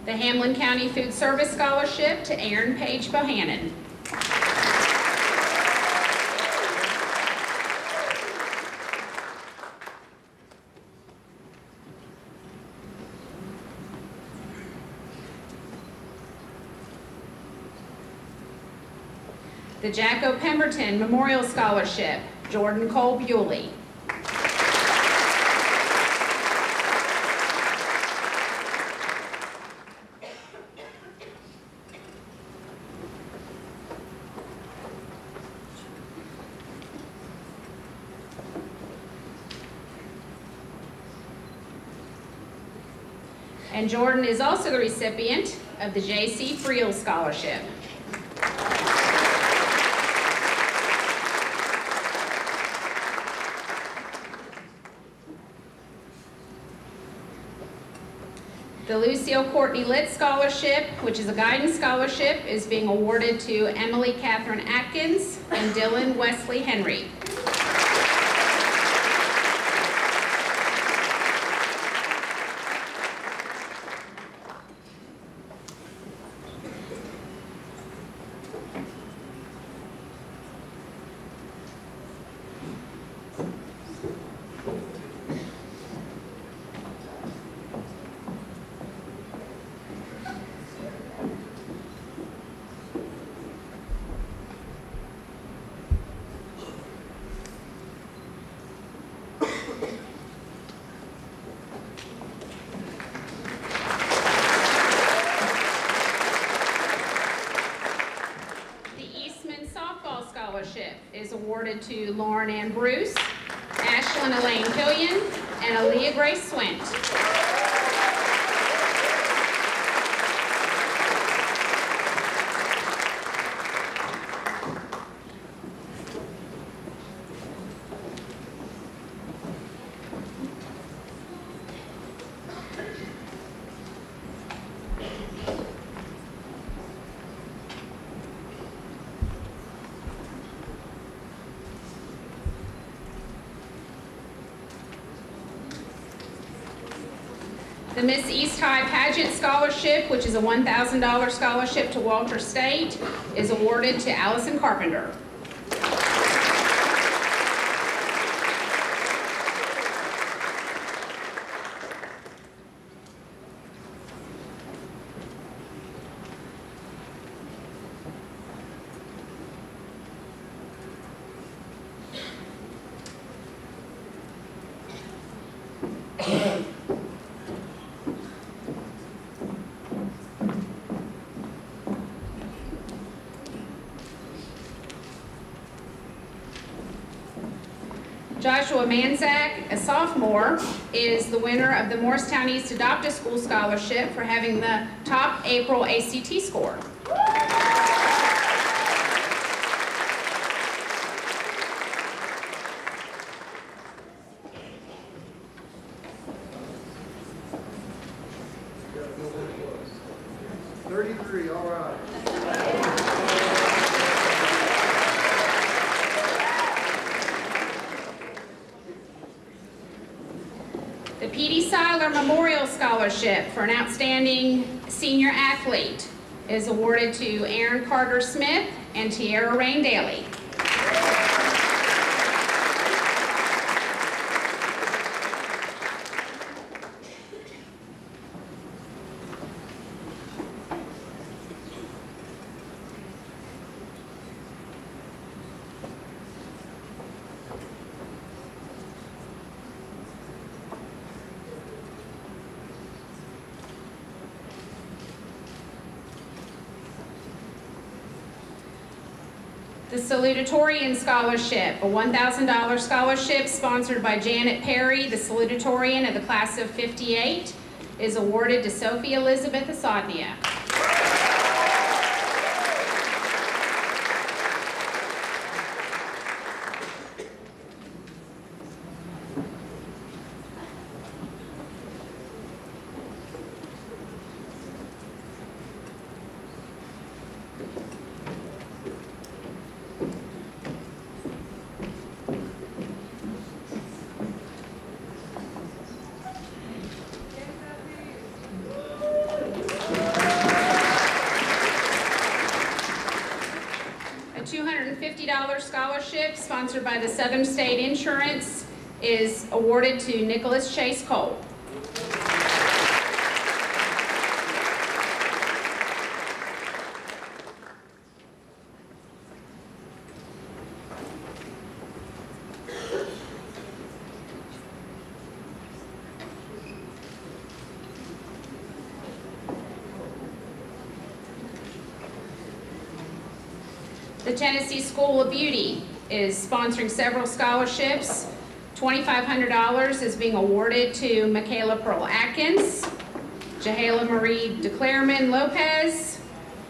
[SPEAKER 5] The Hamblen County Food Service Scholarship to Aaron Page Bohannon. The Jacko Pemberton Memorial Scholarship, Jordan Cole Bewley. Jordan is also the recipient of the J.C. Friel Scholarship. The Lucille Courtney Litt Scholarship, which is a guidance scholarship, is being awarded to Emily Catherine Atkins and Dylan Wesley Henry. The Eastman Softball Scholarship is awarded to Lauren Ann Bruce, Ashlyn Elaine Killian, and Aaliyah Grace Swint. The Miss East High Pageant Scholarship, which is a $1,000 scholarship to Walters State, is awarded to Allison Carpenter. Joshua Manzak, a sophomore, is the winner of the Morristown East Adopt a School Scholarship for having the top April ACT score.
[SPEAKER 2] Thirty-three, all right.
[SPEAKER 5] The P.D. Seiler Memorial Scholarship for an outstanding senior athlete is awarded to Aaron Carter Smith and Tiara Rain Daly. The Salutatorian Scholarship, a $1,000 scholarship sponsored by Janet Perry, the salutatorian of the class of 58, is awarded to Sophie Elizabeth Asadnia. A $250 scholarship sponsored by the Southern State Insurance is awarded to Nicholas Chase Cole. The Tennessee School of Beauty is sponsoring several scholarships. $2,500 is being awarded to Michaela Pearl Atkins, Jahala Marie DeClareman Lopez,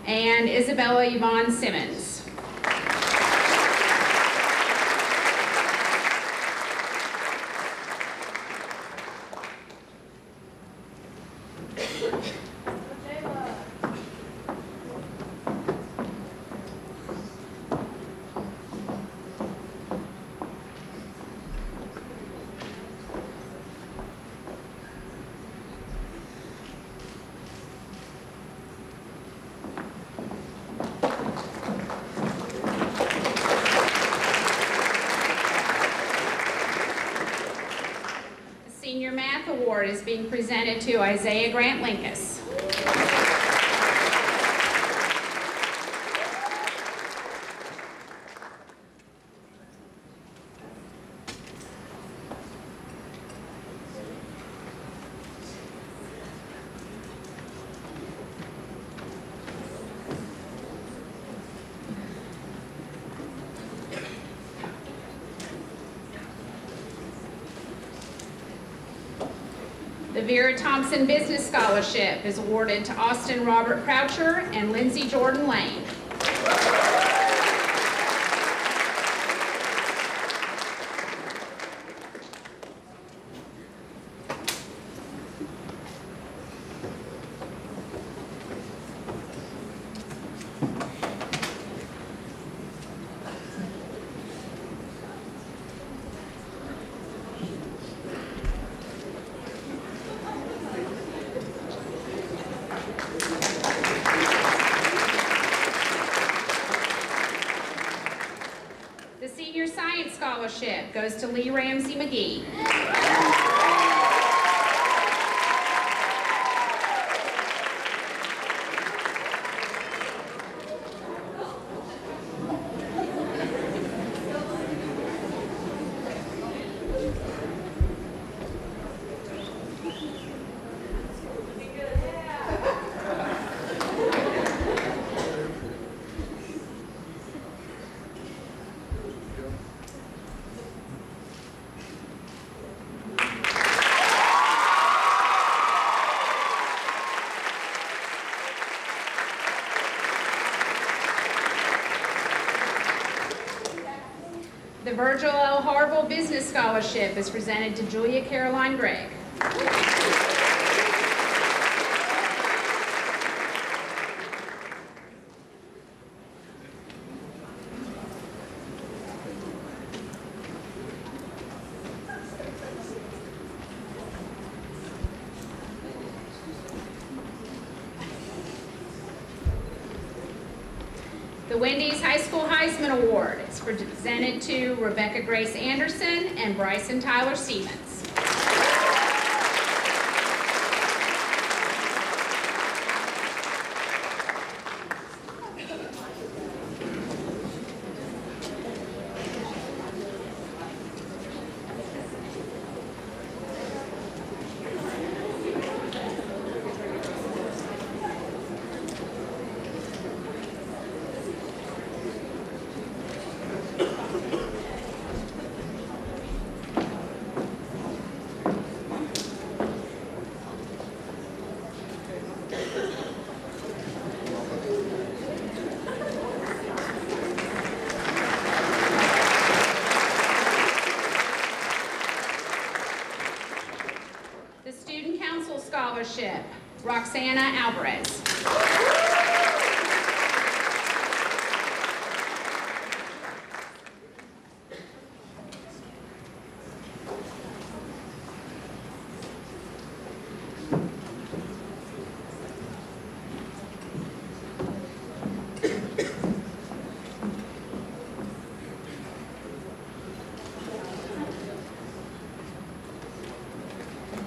[SPEAKER 5] and Isabella Yvonne Simmons. The Senior Math Award is being presented to Isaiah Grant Linkus. The Vera Thompson Business Scholarship is awarded to Austin Robert Croucher and Lindsay Jordan Lane. The Senior Science Scholarship goes to Lee Ramsey McGee. Virgil L. Harville Business Scholarship is presented to Julia Caroline Gregg. The Wendy's High School Heisman Award is presented to Rebecca Grace Anderson and Bryson Tyler Stevens. The Student Council Scholarship, Roxana Alvarez.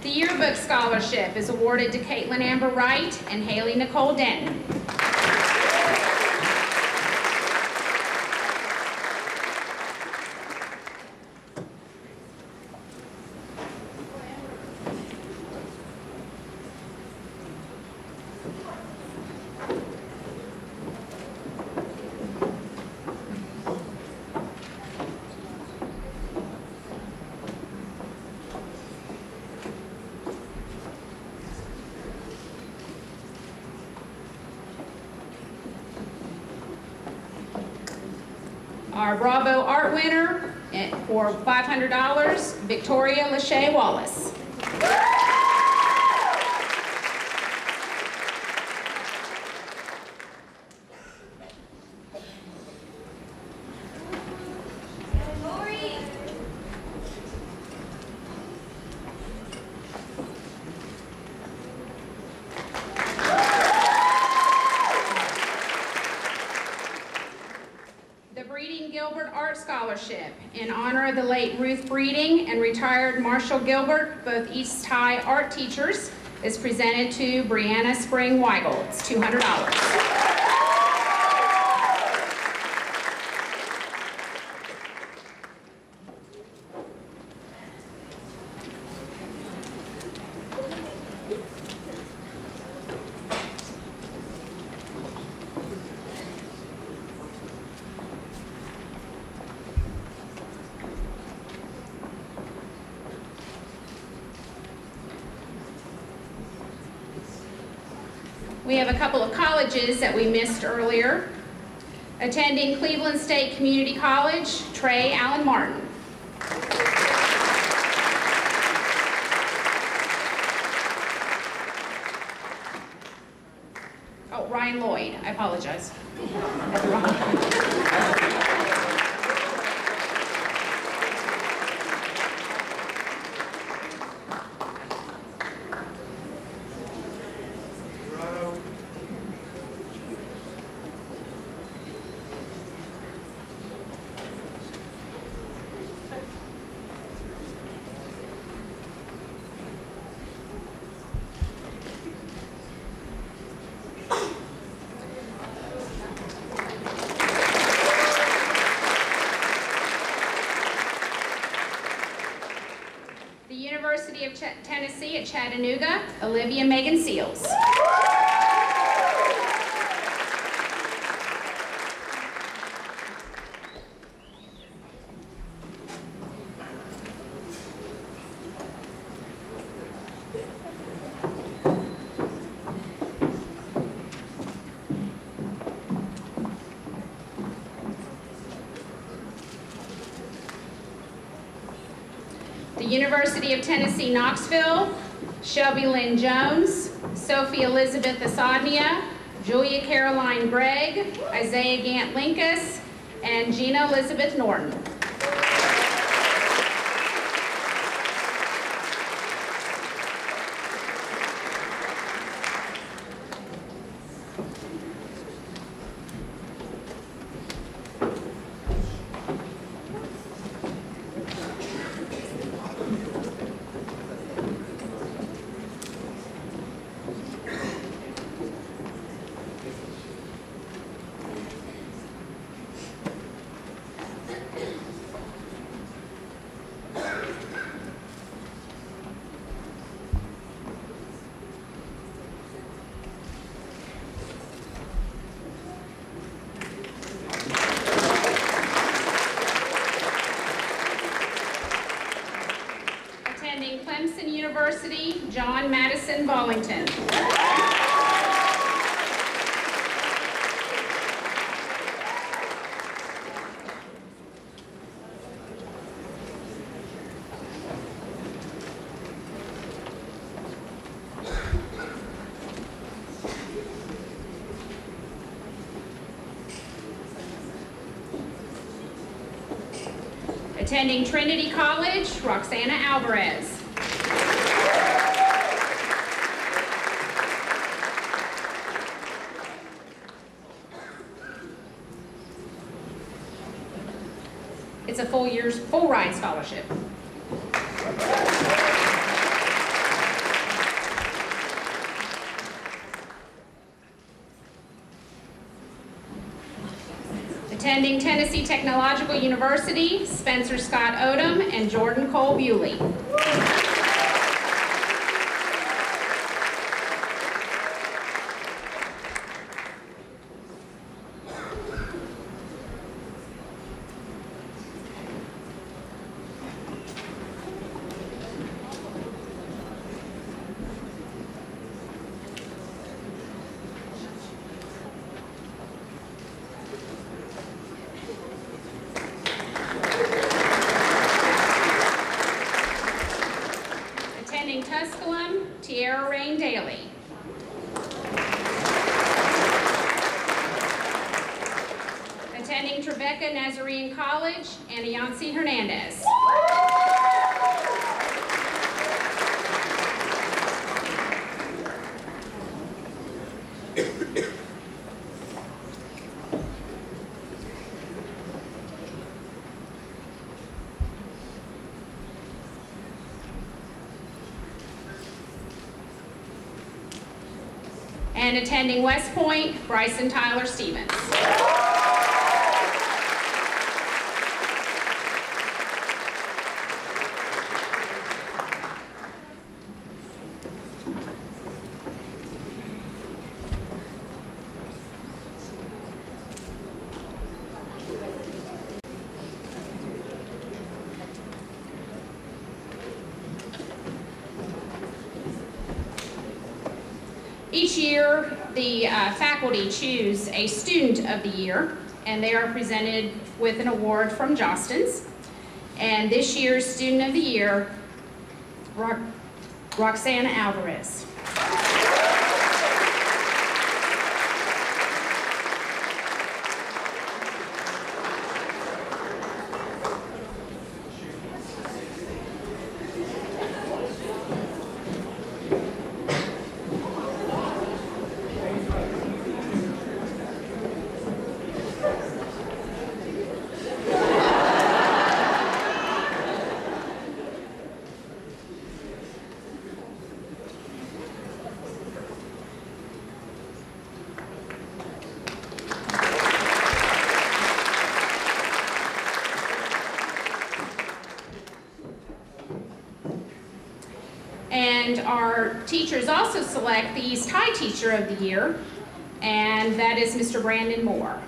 [SPEAKER 5] The Yearbook Scholarship is awarded to Caitlin Amber Wright and Haley Nicole Denton. Our Bravo Art winner eh, for $500, Victoria Lachey Wallace. The Breeding Gilbert Art Scholarship in honor of the late Ruth Breeding and retired Marshall Gilbert, both East High art teachers, is presented to Brianna Spring Weigel. It's $200. We have a couple of colleges that we missed earlier. Attending Cleveland State Community College, Trey Allen Martin. Chattanooga, Olivia Megan Seals. University of Tennessee, Knoxville, Shelby Lynn Jones, Sophie Elizabeth Asadnia, Julia Caroline Gregg, Isaiah Gant Linkus, and Gina Elizabeth Norton. Attending Clemson University, John Madison Bollington. Attending Trinity College, Roxana Alvarez. It's a full year's, full ride scholarship. Attending Tennessee Technological University, Spencer Scott Odom and Jordan Cole Bewley. Attending Tusculum, Tierra Rain Daly. Attending Trevecca Nazarene College, Anayansi Hernandez. And attending West Point, Bryson Tyler Stevens. Each year, the uh, faculty choose a student of the year, and they are presented with an award from Jostens. And this year's student of the year, Ro- Roxana Alvarez. And our teachers select the East High Teacher of the Year, and that is Mr. Brandon Moore.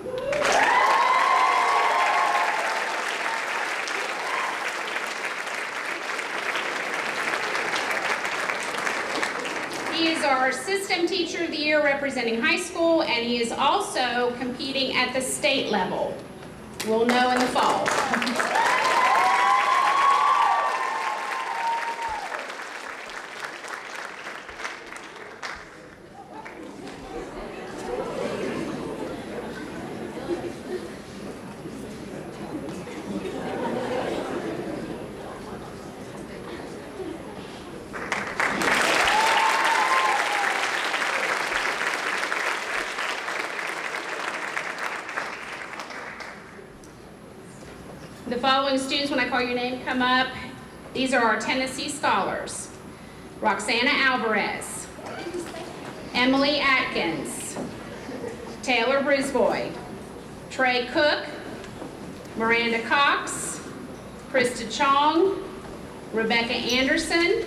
[SPEAKER 5] He is our System Teacher of the Year representing high school, and he is also competing at the state level. We'll know in the fall. following students, when I call your name, come up. These are our Tennessee scholars. Roxana Alvarez, Emily Atkins, Taylor Brisboy, Trey Cook, Miranda Cox, Krista Chong, Rebecca Anderson,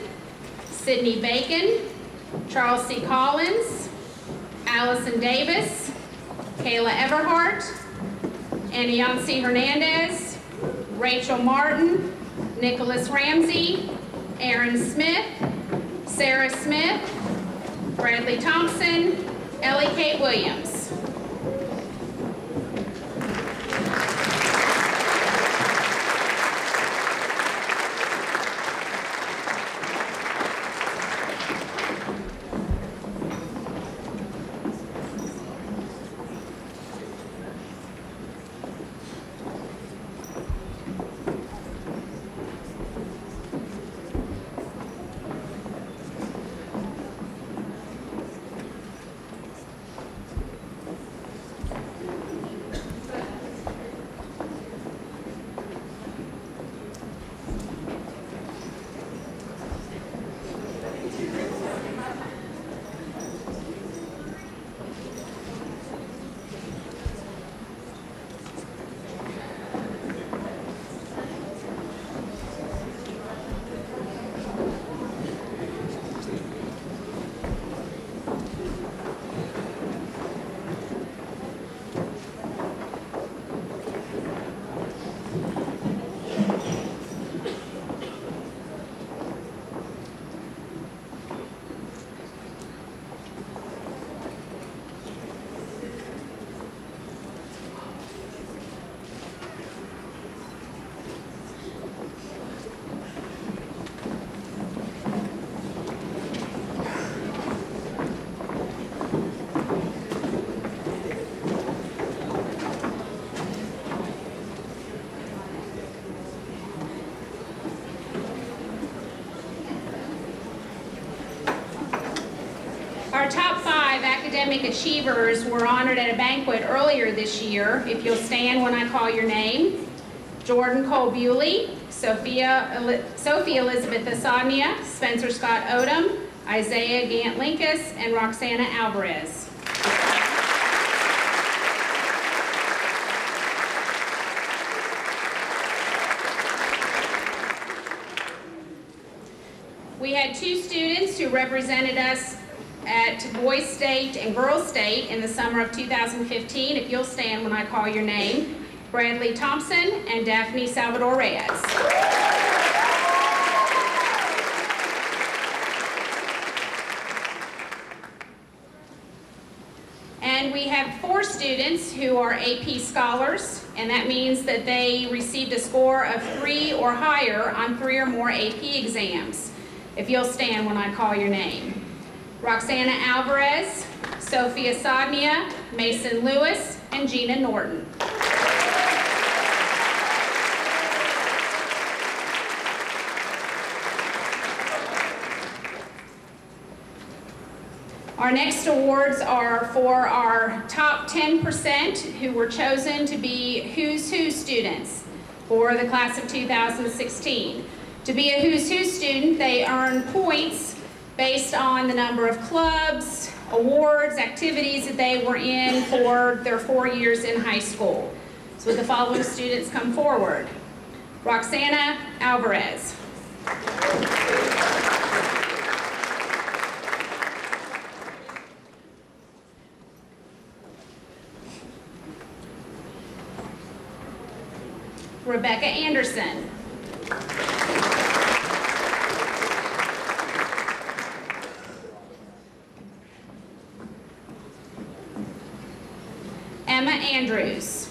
[SPEAKER 5] Sydney Bacon, Charles C. Collins, Allison Davis, Kayla Everhart, Anayansi Hernandez, Rachel Martin, Nicholas Ramsey, Aaron Smith, Sarah Smith, Bradley Thompson, Ellie Kate Williams. Our top five academic achievers were honored at a banquet earlier this year. If you'll stand when I call your name. Jordan Cole Bewley, Sophia, Sophie Elizabeth Asadnia, Spencer Scott Odom, Isaiah Gant Linkus, and Roxana Alvarez. We had two students who represented State and Girls State in the summer of 2015. If you'll stand when I call your name. Bradley Thompson and Daphne Salvador Reyes. And we have four students who are AP scholars, and that means that they received a score of three or higher on three or more AP exams. If you'll stand when I call your name. Roxana Alvarez, Sophia Sognia, Mason Lewis, and Gina Norton. Our next awards are for our top 10% who were chosen to be Who's Who students for the class of 2016. To be a Who's Who student, they earn points based on the number of clubs, awards, activities that they were in for their four years in high school. So would the following students come forward? Roxana Alvarez. Rebecca Anderson. Emma Andrews.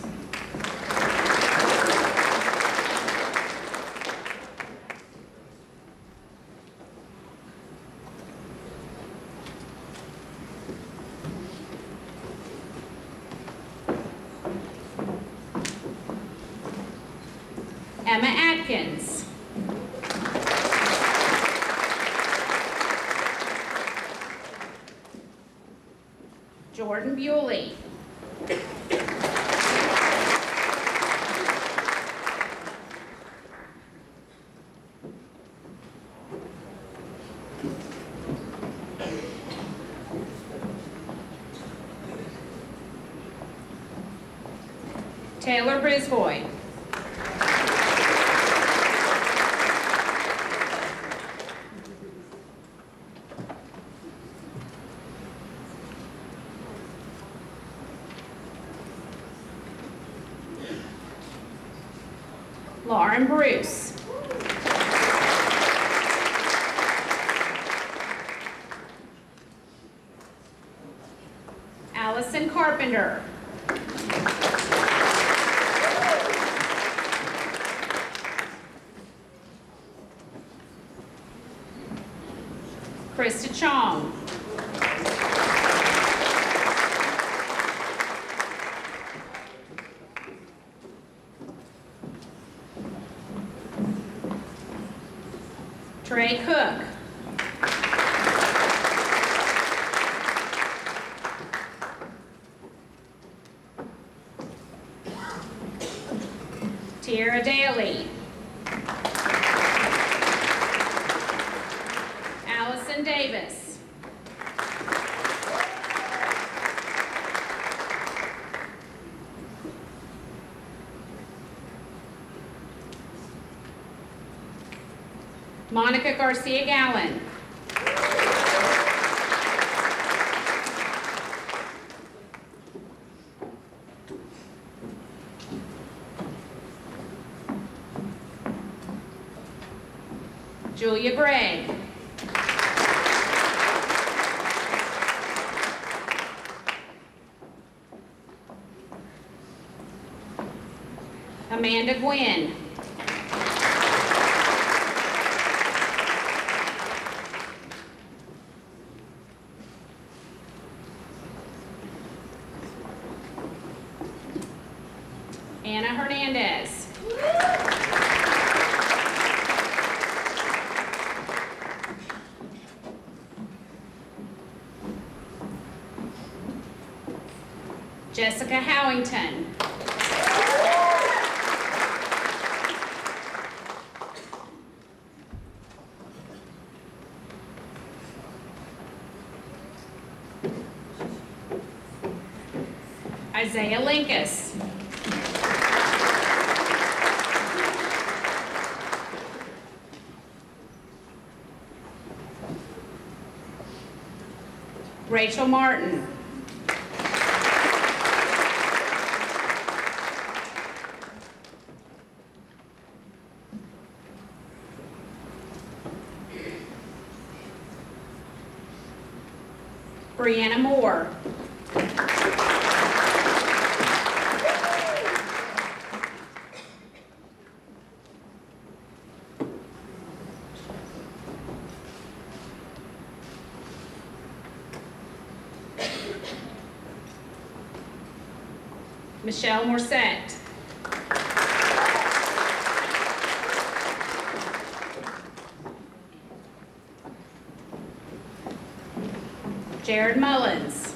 [SPEAKER 5] Emma Atkins. Jordan Bewley. Taylor Brisboy. Lauren Bruce. Allison Carpenter. Krista Chong. Trey Cook. Tierra Daly. Allison Davis. Monica Garcia Gallen. Julia Gregg. Amanda Gwynn. Anna Hernandez. Jessica Howington. Isaiah Linkus. Rachel Martin. Brianna Moore. Michelle Morset. Jared Mullins.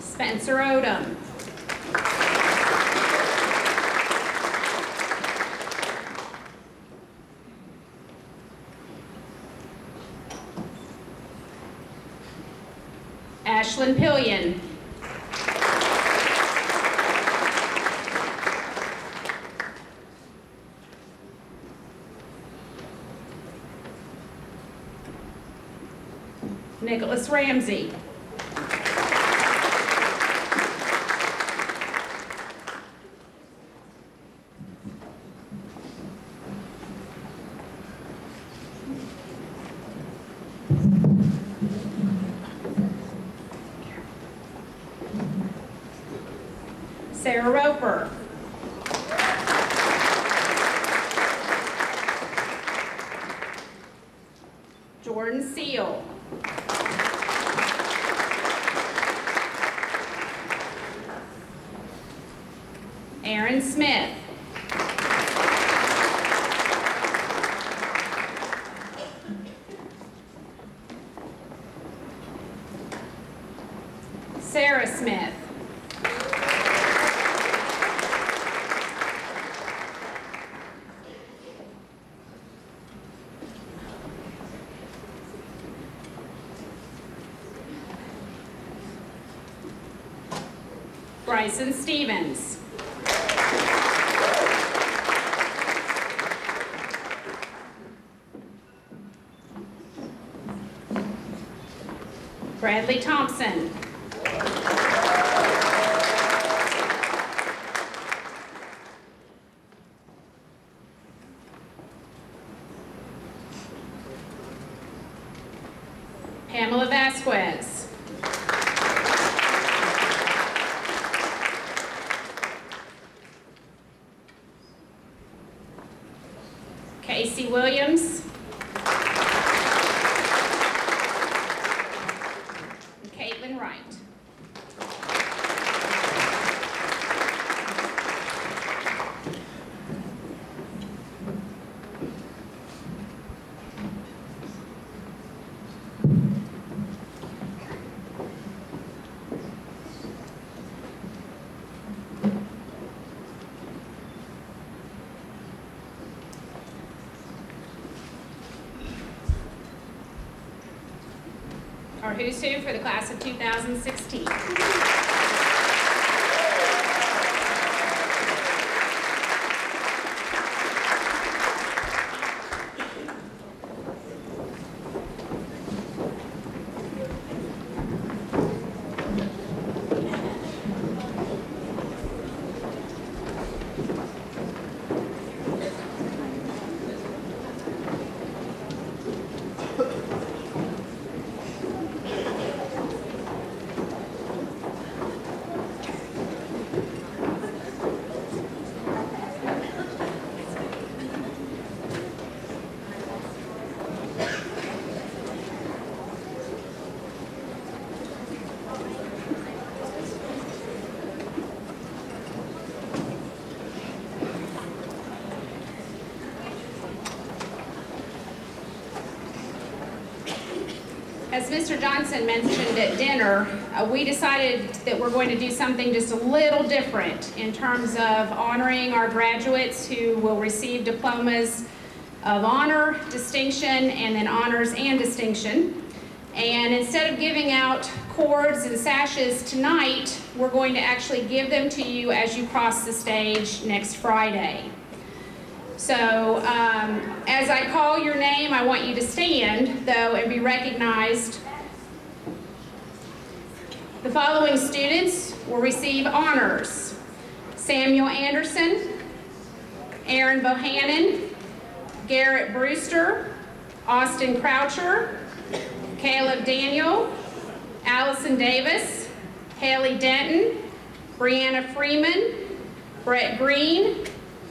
[SPEAKER 5] Spencer Odom. Ashlyn Pillion. Nicholas Ramsey. Sarah Roper. Jordan Seal. Aaron Smith. Sarah Smith. Bryson Stevens. Bradley Thompson. Pamela Vasquez. Casey Williams. And Caitlin Wright. Our who's who for the class of 2016. Mr. Johnson mentioned at dinner, uh, we decided that we're going to do something just a little different in terms of honoring our graduates who will receive diplomas of honor, distinction, and then honors and distinction. And instead of giving out cords and sashes tonight, we're going to actually give them to you as you cross the stage next Friday. So um, as I call your name, I want you to stand, though, and be recognized. Following students will receive honors. Samuel Anderson, Aaron Bohannon, Garrett Brewster, Austin Croucher, Caleb Daniel, Allison Davis, Haley Denton, Brianna Freeman, Brett Green,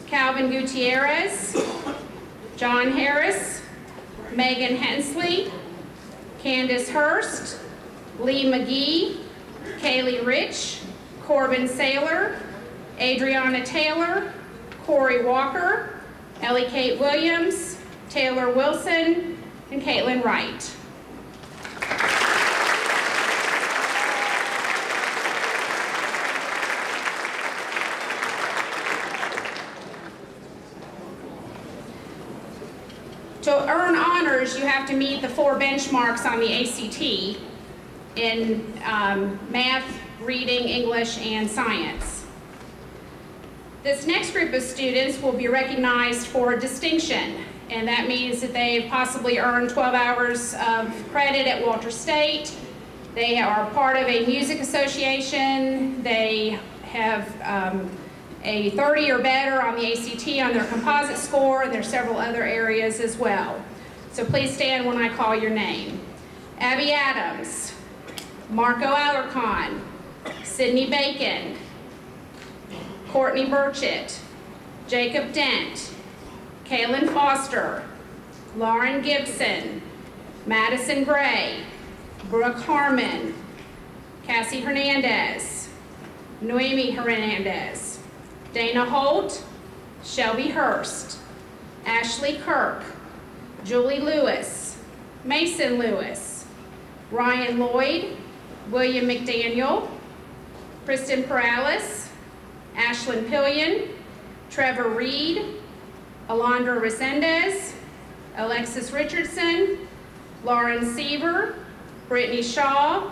[SPEAKER 5] Calvin Gutierrez, John Harris, Megan Hensley, Candace Hurst, Lee McGee, Kaylee Rich, Corbin Saylor, Adriana Taylor, Corey Walker, Ellie Kate Williams, Taylor Wilson, and Caitlin Wright. To earn honors, you have to meet the four benchmarks on the ACT in um, math, reading, English, and science. This next group of students will be recognized for distinction, and that means that they've possibly earned 12 hours of credit at Walters State. They are part of a music association. They have um, a 30 or better on the ACT on their composite score, and there's several other areas as well. So please stand when I call your name. Abby Adams, Marco Alarcon, Sydney Bacon, Courtney Burchett, Jacob Dent, Kaylin Foster, Lauren Gibson, Madison Gray, Brooke Harmon, Cassie Hernandez, Noemi Hernandez, Dana Holt, Shelby Hurst, Ashley Kirk, Julie Lewis, Mason Lewis, Ryan Lloyd, William McDaniel, Kristen Perales, Ashlyn Pillion, Trevor Reed, Alondra Resendez, Alexis Richardson, Lauren Seaver, Brittany Shaw,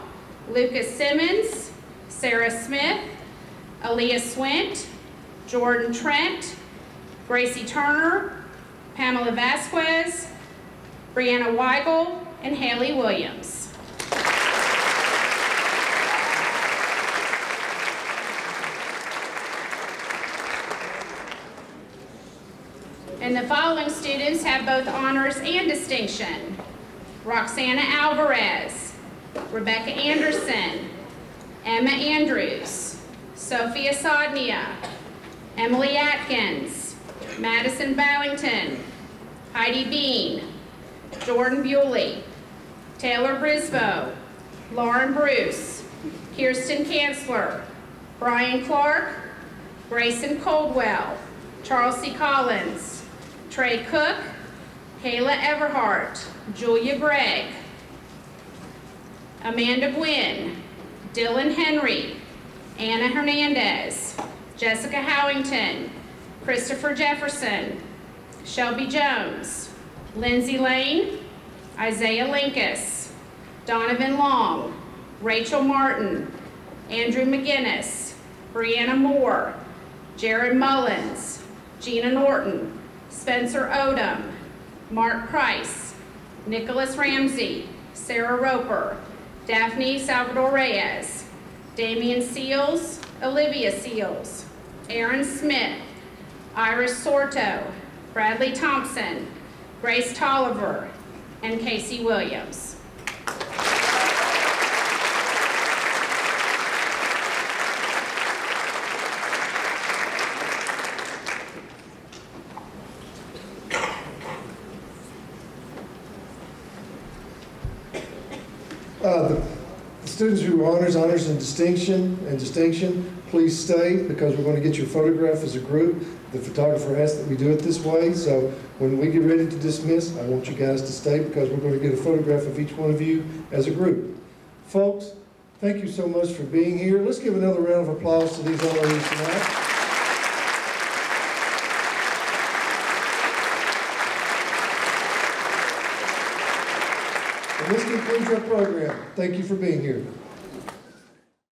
[SPEAKER 5] Lucas Simmons, Sarah Smith, Aaliyah Swint, Jordan Trent, Gracie Turner, Pamela Vasquez, Brianna Weigel, and Haley Williams. And the following students have both honors and distinction. Roxana Alvarez, Rebecca Anderson, Emma Andrews, Sophia Asadnia, Emily Atkins, Madison Bowington, Heidi Bean, Jordan Bewley, Taylor Brisboe, Lauren Bruce, Kirsten Kanzler, Brian Clark, Grayson Coldwell, Charles C. Collins, Trey Cook, Kayla Everhart, Julia Gregg, Amanda Gwynn, Dylan Henry, Anna Hernandez, Jessica Howington, Christopher Jefferson, Shelby Jones, Lindsay Lane, Isaiah Linkus, Donovan Long, Rachel Martin, Andrew McGinnis, Brianna Moore, Jared Mullins, Gina Norton, Spencer Odom, Mark Price, Nicholas Ramsey, Sarah Roper, Daphne Salvador Reyes, Damian Seals, Olivia Seals, Aaron Smith, Iris Sorto, Bradley Thompson, Grace Tolliver, and Casey Williams.
[SPEAKER 2] Uh, The students who are honors, honors and distinction, and distinction, please stay because we're going to get your photograph as a group. The photographer asked that we do it this way, so when we get ready to dismiss, I want you guys to stay because we're going to get a photograph of each one of you as a group. Folks, thank you so much for being here. Let's give another round of applause to these honorees tonight. Program. Thank you for being here.